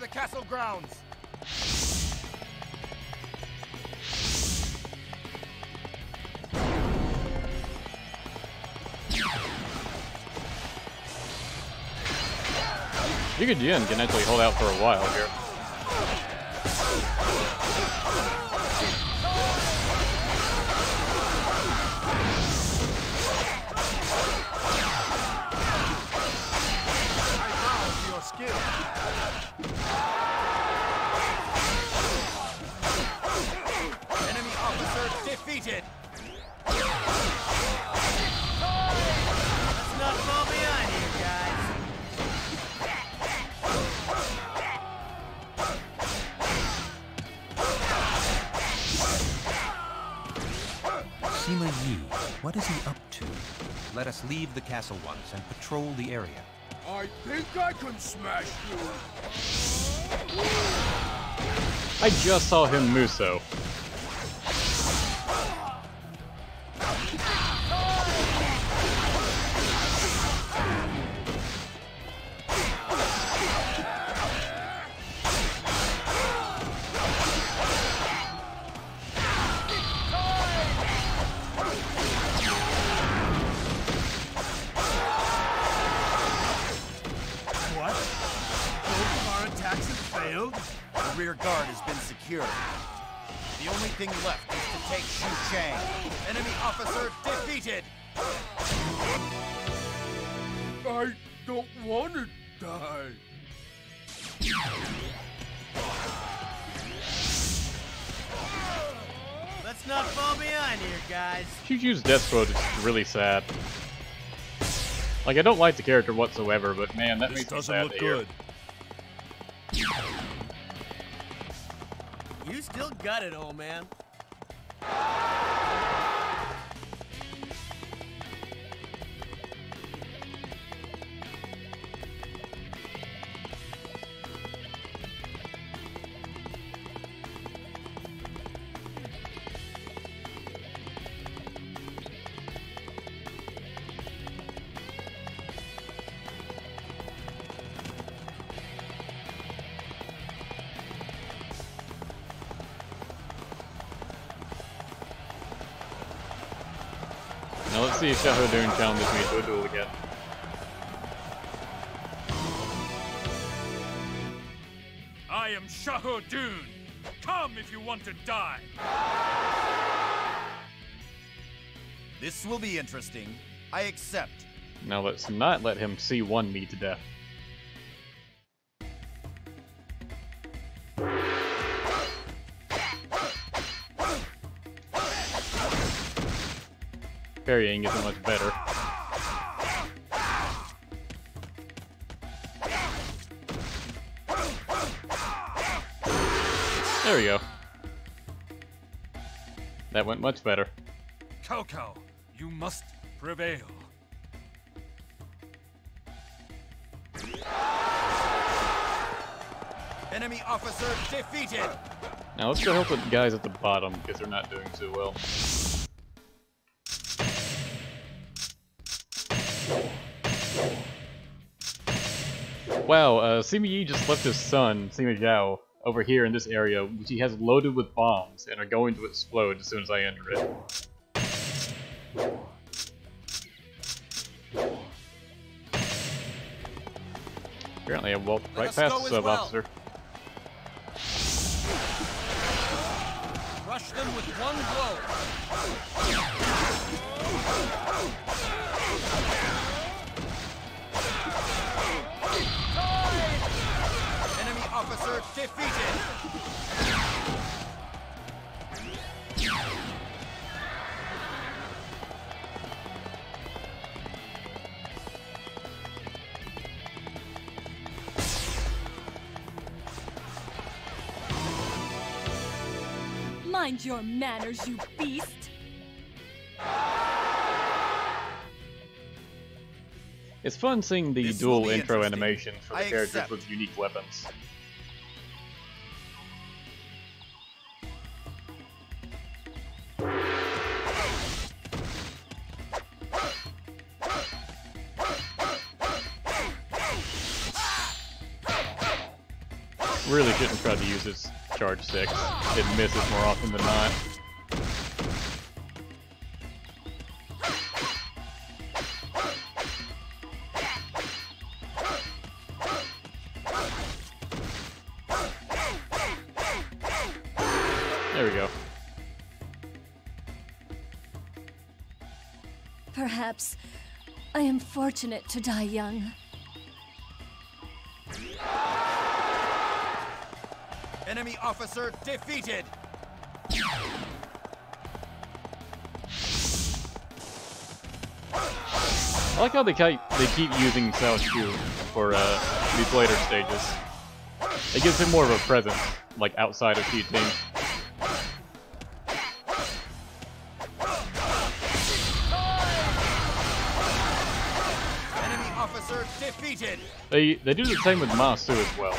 The castle grounds. Zhuge Jin can actually hold out for a while here. The castle once and patrol the area. I think I can smash you. I just saw him Musou. Really sad. Like, I don't like the character whatsoever, but man, that This makes me doesn't sad look to hear. good. You still got it, old man. See if Xiahou Dun challenges me to a duel again. I am Xiahou Dun. Come if you want to die. This will be interesting. I accept. Now let's not let him C1 me to death. Parrying isn't much better. There we go. That went much better. Cao, you must prevail. Enemy officer defeated. Now let's go help the guys at the bottom because they're not doing too well. Wow, uh, Yi just left his son, Sima Zhao, over here in this area, which he has loaded with bombs and are going to explode as soon as I enter it. Apparently I walked right past the sub well. officer. Rush them with one blow. Enemy defeated. Mind your manners, you beast! It's fun seeing the This duel intro interesting. animations for the I characters accept. with unique weapons. Really shouldn't try to use this charge six. It misses more often than not. There we go. Perhaps I am fortunate to die young. Enemy officer defeated. I like how they keep, they keep using Sao for uh, these later stages. It gives him more of a presence, like outside of officer defeated. They they do the same with Masu as well.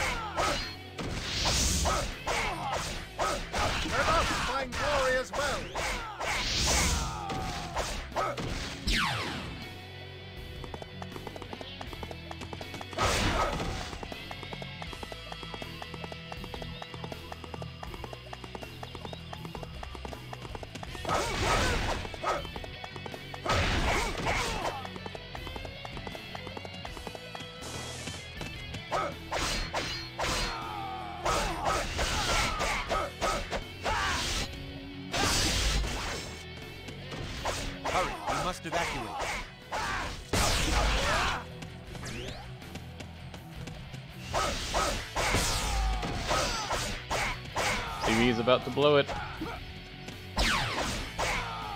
Hurry, we must evacuate. TV is about to blow it.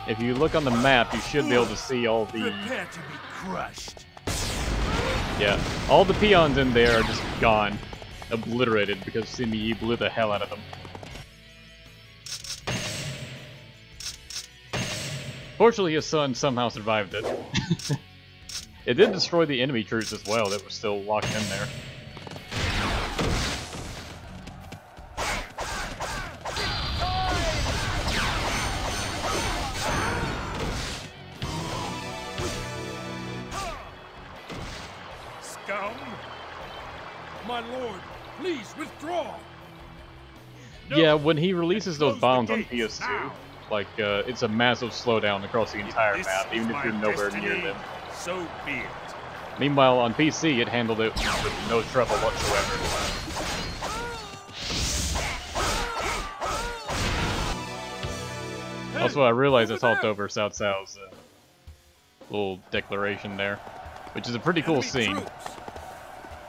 If you look on the map, you should be able to see all the Prepare to be crushed. yeah, all the peons in there are just gone, obliterated because Simi blew the hell out of them. Fortunately, his son somehow survived it. it did destroy the enemy troops as well that were still locked in there. Scum! My lord, please withdraw. Yeah, when he releases those Close bombs on PS2, now. Like, uh, it's a massive slowdown across the entire This map, even if you're nowhere near them. So be it. Meanwhile, on PC, it handled it with no trouble whatsoever. Also, I realized I talked over Cao Cao's uh, little declaration there, which is a pretty cool scene.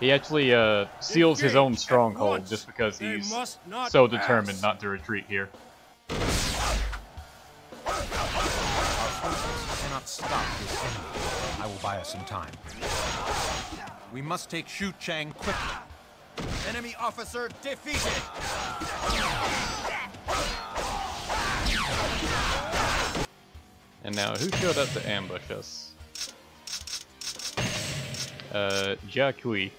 He actually uh, seals his own stronghold just because he's so determined not to retreat here. Stop this enemy. I will buy us some time. We must take Xu Chang quickly. Enemy officer defeated. And now, who showed up to ambush us? Uh, Jia Kui.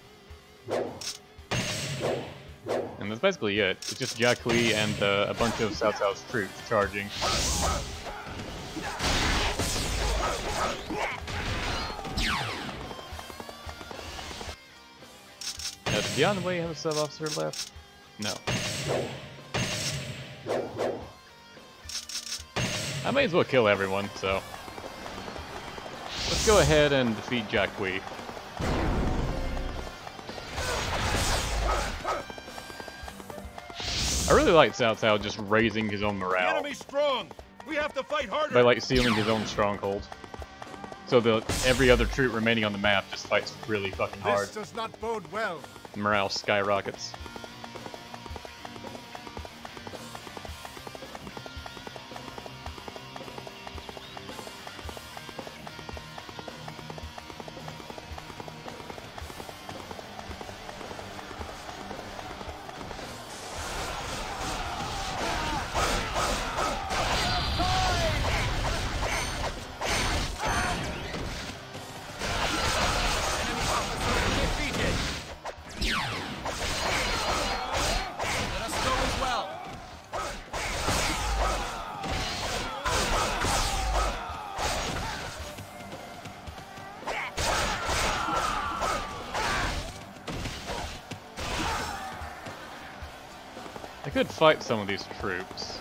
And that's basically it. It's just Jia Kui and uh, a bunch of Cao Cao's troops charging. Beyond the way, have a sub officer left? No. I may as well kill everyone, so. Let's go ahead and defeat Jia Kui. I really like Cao Cao just raising his own morale. Enemy strong. We have to fight harder. By like sealing his own stronghold. So the every other troop remaining on the map just fights really fucking hard. This does not bode well. Morale skyrockets. Could fight some of these troops.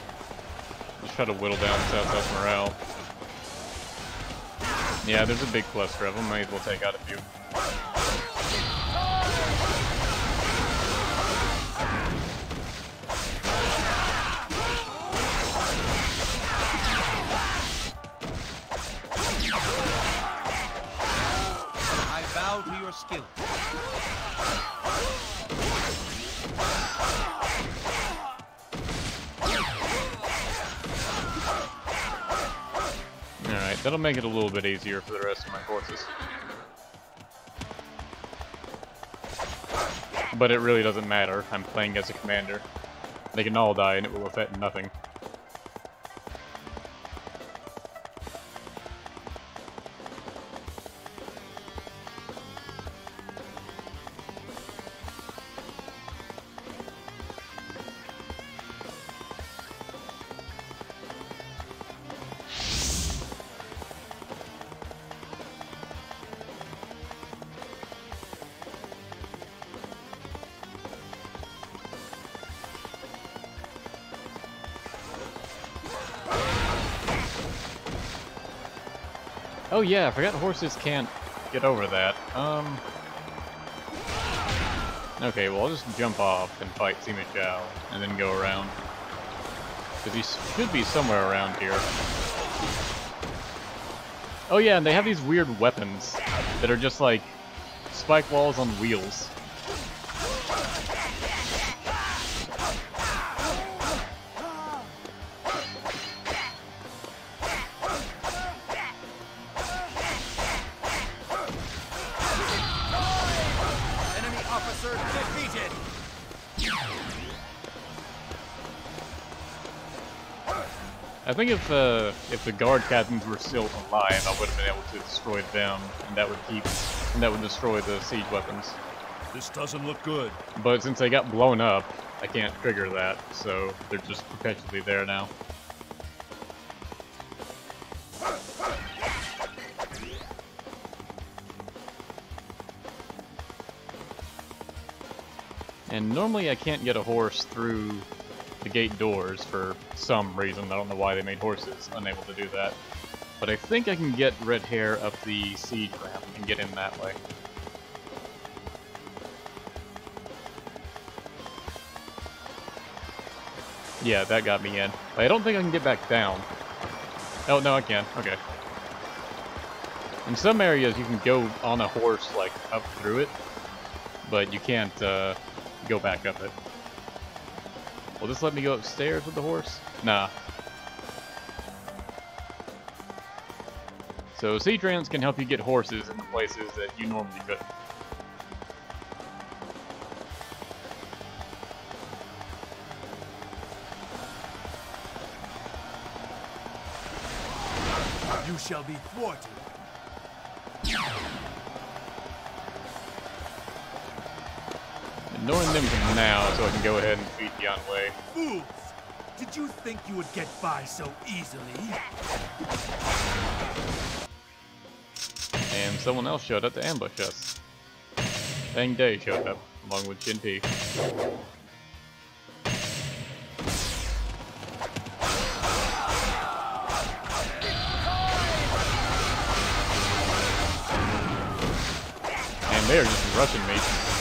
Just try to whittle down Cao's morale. Yeah, there's a big cluster of them. Might as well take out a few. I bow to your skill. That'll make it a little bit easier for the rest of my forces. But it really doesn't matter. I'm playing as a commander. They can all die and it will affect nothing. Yeah, I forgot horses can't get over that. Um. Okay, well I'll just jump off and fight Sima Zhao, and then go around. Because he should be somewhere around here. Oh yeah, and they have these weird weapons that are just like spike walls on wheels. Think if uh, if the guard captains were still alive, I would have been able to destroy them, and that would keep and that would destroy the siege weapons. This doesn't look good. But since they got blown up, I can't trigger that, so they're just perpetually there now. And normally I can't get a horse through the gate doors for some reason. I don't know why they made horses unable to do that. But I think I can get Red Hare up the siege ramp and get in that way. Yeah, that got me in. I don't think I can get back down. Oh, no, I can. Okay. In some areas, you can go on a horse, like, up through it, but you can't uh, go back up it. Will this let me go upstairs with the horse? Nah. So, siege ramps can help you get horses in the places that you normally couldn't. You shall be thwarted. Ignoring them for now, so I can go ahead and beat Yan Wei. Fools! Did you think you would get by so easily? And someone else showed up to ambush us. Pang De showed up, along with Jin P. And they are just rushing me.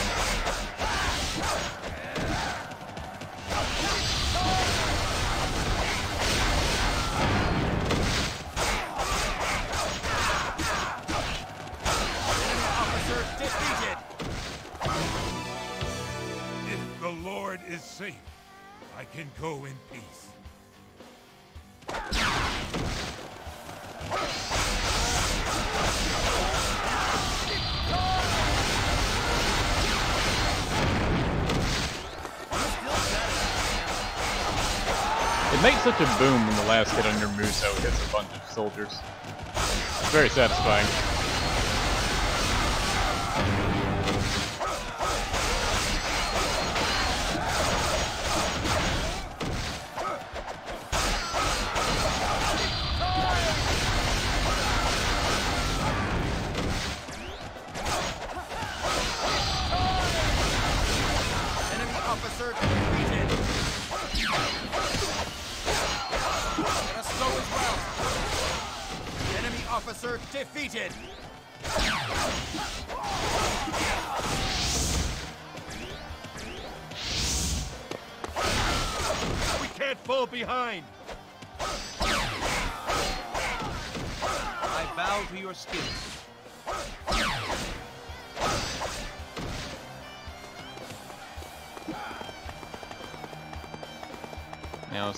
On your Musou hits a bunch of soldiers. Very satisfying.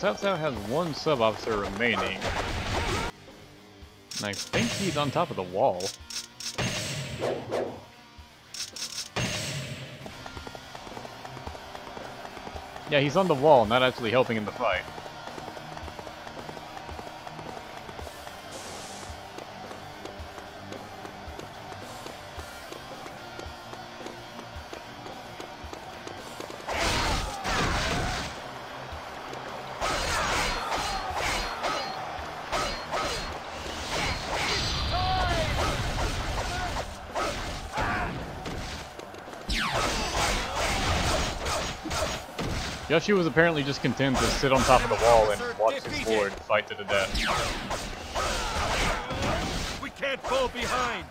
Cao Cao has one sub-officer remaining. And I think he's on top of the wall. Yeah, he's on the wall, not actually helping in the fight. Yoshi was apparently just content to sit on top of the wall and watch his board fight to the death. We can't fall behind.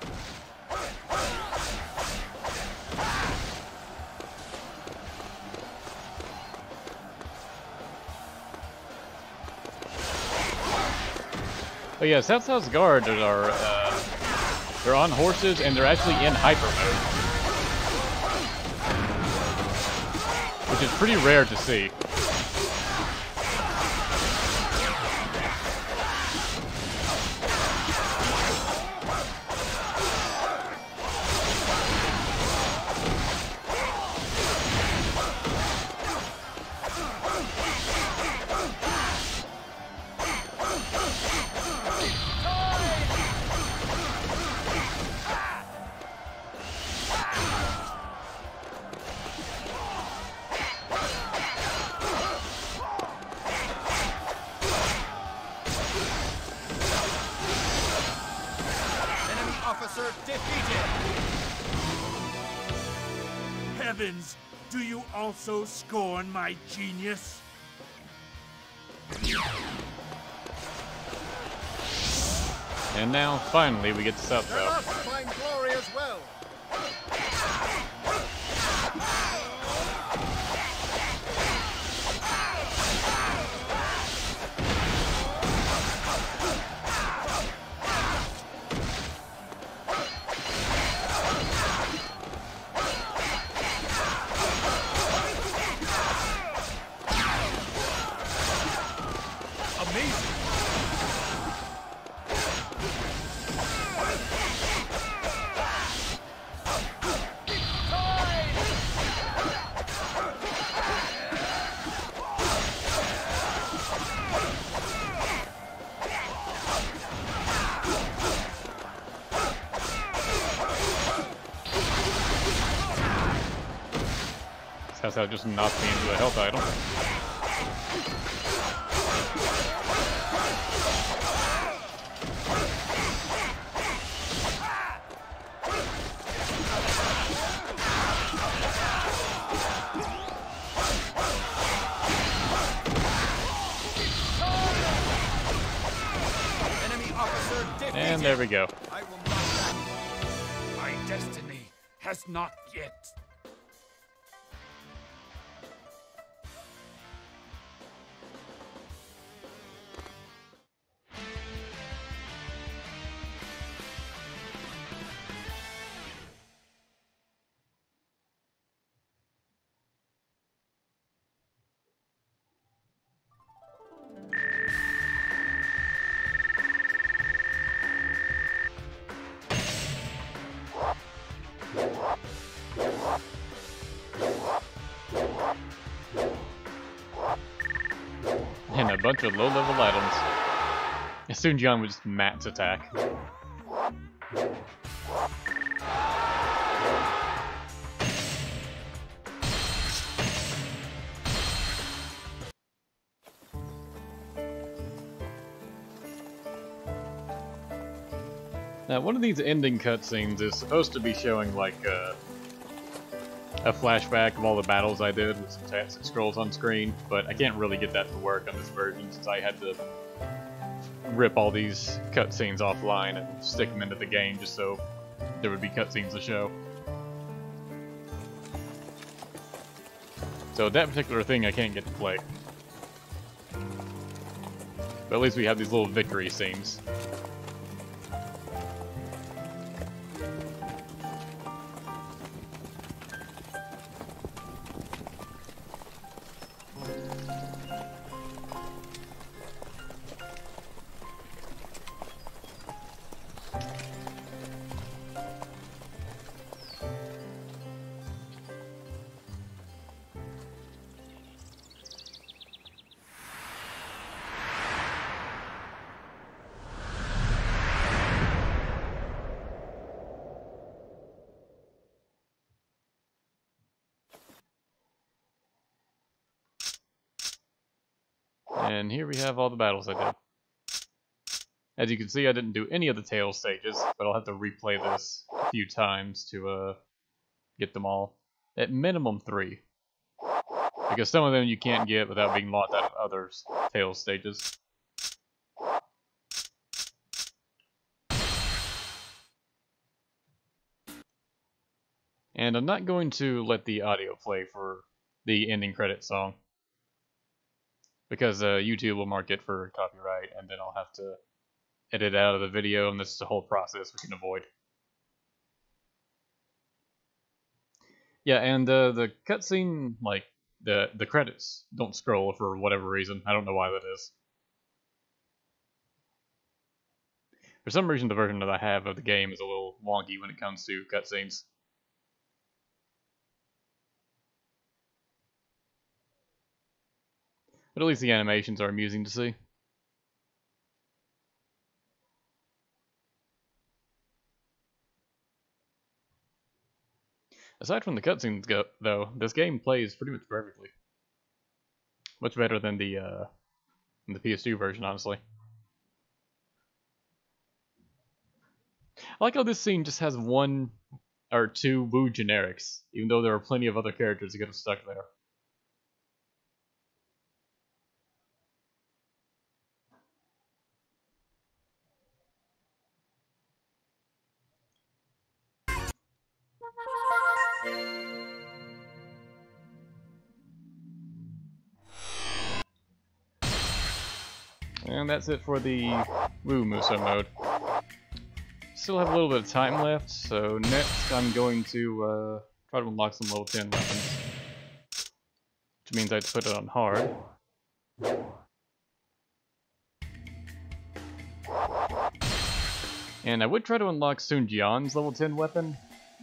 But yeah, Cao Cao's guard are uh, they're on horses and they're actually in hyper mode, is pretty rare to see. My genius? And now, finally, we get to South Let just knocked me into a health item. Bunch of low-level items. Soon John would just Matt's attack. Now, one of these ending cutscenes is supposed to be showing, like, uh, a flashback of all the battles I did with some text that scrolls on screen, but I can't really get that to work on this version since I had to rip all these cutscenes offline and stick them into the game just so there would be cutscenes to show. So that particular thing I can't get to play. But at least we have these little victory scenes. All the battles I did. As you can see, I didn't do any of the tail stages, but I'll have to replay this a few times to uh, get them all. At minimum three. Because some of them you can't get without being locked out of others tail stages. And I'm not going to let the audio play for the ending credit song because uh, YouTube will mark it for copyright, and then I'll have to edit out of the video, and this is a whole process we can avoid. Yeah, and uh, the cutscene, like the the credits, don't scroll for whatever reason. I don't know why that is. For some reason, the version that I have of the game is a little wonky when it comes to cutscenes. But at least the animations are amusing to see. Aside from the cutscenes, go, though, this game plays pretty much perfectly. Much better than the uh, the PS2 version, honestly. I like how this scene just has one or two Wu generics, even though there are plenty of other characters that could have stuck there. That's it for the Wu Musou mode. Still have a little bit of time left, so next I'm going to uh, try to unlock some level 10 weapons. Which means I have to put it on hard. And I would try to unlock Sun Jian's level 10 weapon,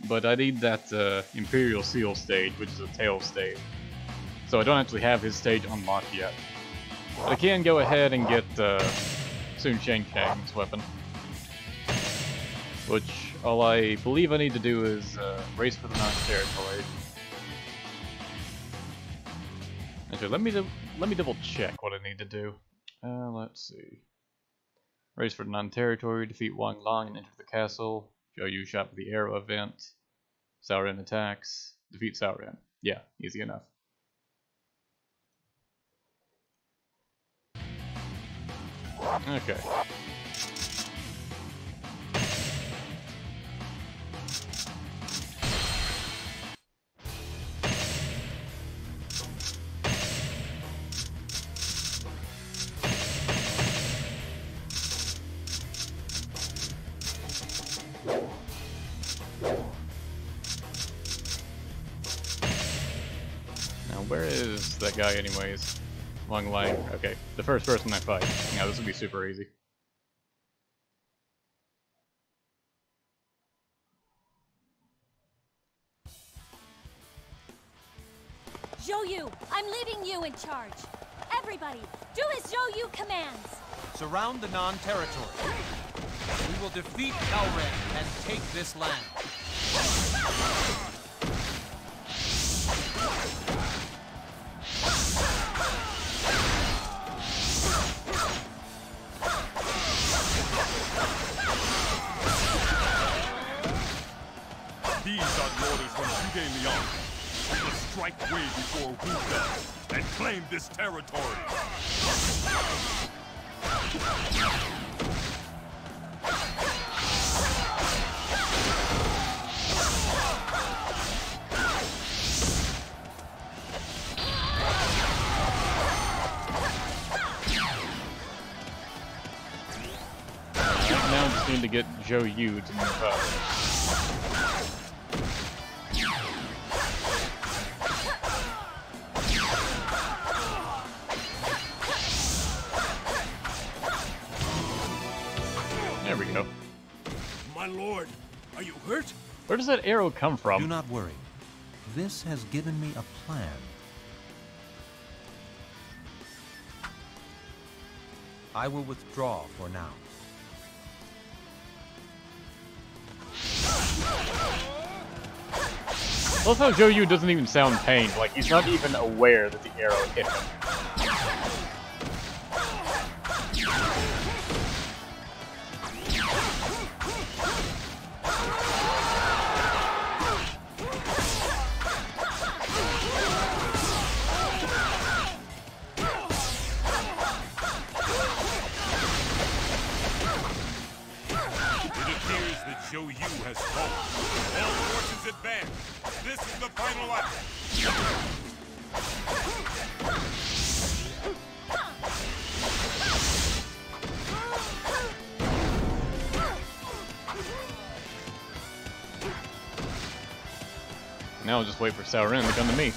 but I need that uh, Imperial Seal stage, which is a tail stage. So I don't actually have his stage unlocked yet. I can go ahead and get uh, Sun Shang Xiang's weapon. Which, all I believe I need to do is uh, race for the Nan territory. Actually, let me let me double check what I need to do. Uh, let's see. Race for the Nan territory, defeat Wang Lang and enter the castle. Zhou Yu shot for the arrow event. Cao Ren attacks. Defeat Cao Ren. Yeah, easy enough. Okay. Now, where is that guy anyways? Wang Lang. Okay, the first person I fight. Now this will be super easy. Zhou Yu, I'm leaving you in charge. Everybody, do as Zhou Yu commands! Surround the Nan territory. We will defeat Elren and take this land. These are the orders from Zhuge Liang. We will strike way before Wu does and claim this territory. Now just to get Zhou Yu to move up. Are you hurt? Where does that arrow come from? Do not worry. This has given me a plan. I will withdraw for now. I love how Zhou Yu doesn't even sound pained, like he's not even aware that the arrow hit him. Appears Zhou Yu has fallen. All forces advance. This is the final act. Now I'll just wait for Cao Ren to come to me.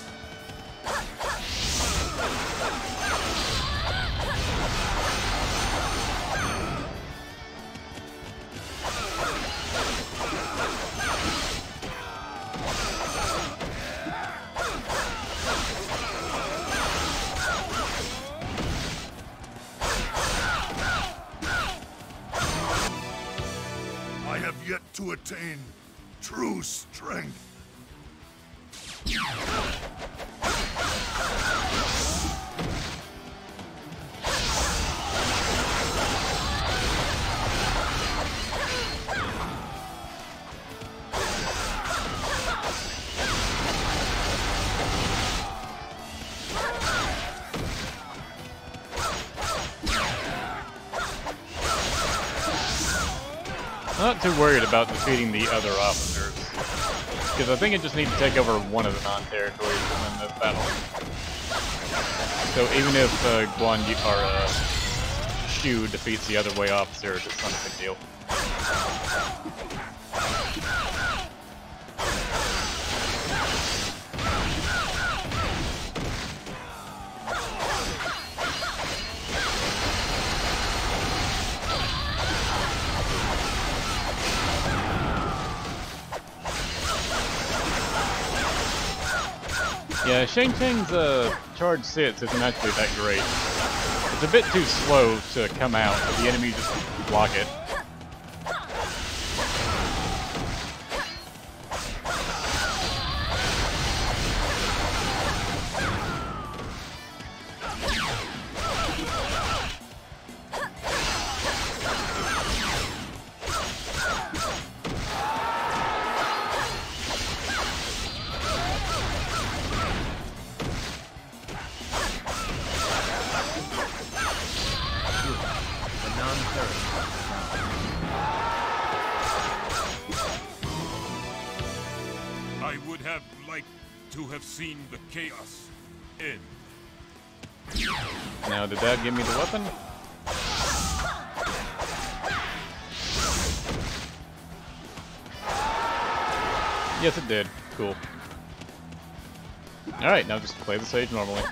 Too worried about defeating the other officers. Because I think I just need to take over one of the Nan territories to win this battle. So even if uh, Guan Yu, or uh, Shu defeats the other Wei officer, it's not a big deal. Shang Xiang's uh, charge sits isn't actually that great. It's a bit too slow to come out, the enemy just block it. Play the stage normally.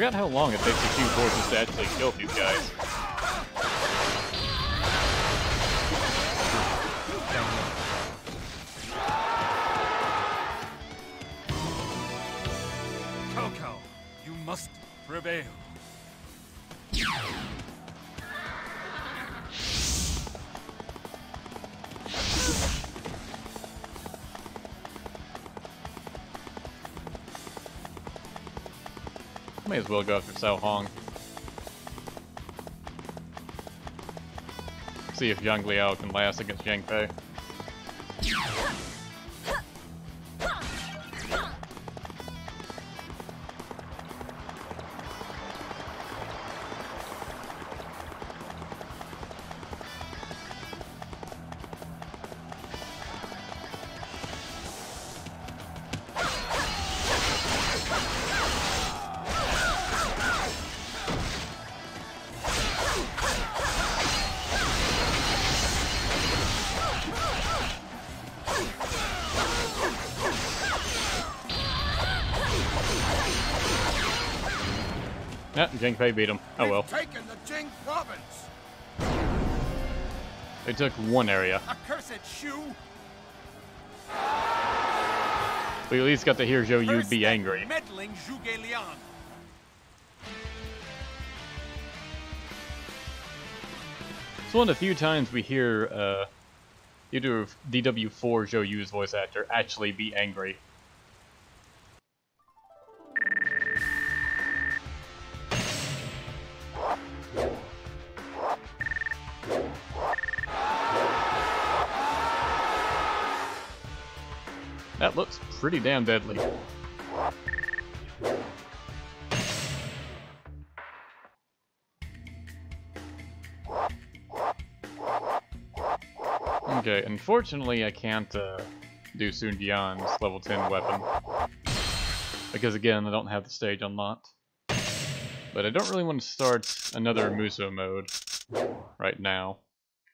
Forgot how long it takes to shoot horses to actually kill these guys. As go after Cao Hong. See if Zhang Liao can last against Zhang Fei. Fei beat him. Oh well. Taken the Jing province. They took one area. Accursed Shu. We at least got to hear Zhou Yu be angry. Meddling Zhuge Liang. It's one of the few times we hear uh, either DW4 Zhou Yu's voice actor actually be angry. Pretty damn deadly. Okay, unfortunately I can't uh, do Sun Jian's level 10 weapon. Because again, I don't have the stage unlocked. But I don't really want to start another Musou mode right now.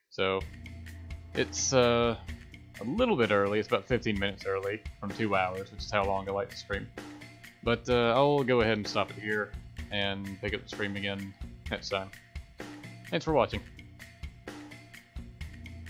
So, it's uh, a little bit early, it's about 15 minutes early from 2 hours, which is how long I like to stream. But uh, I'll go ahead and stop it here and pick up the stream again next time. Thanks for watching.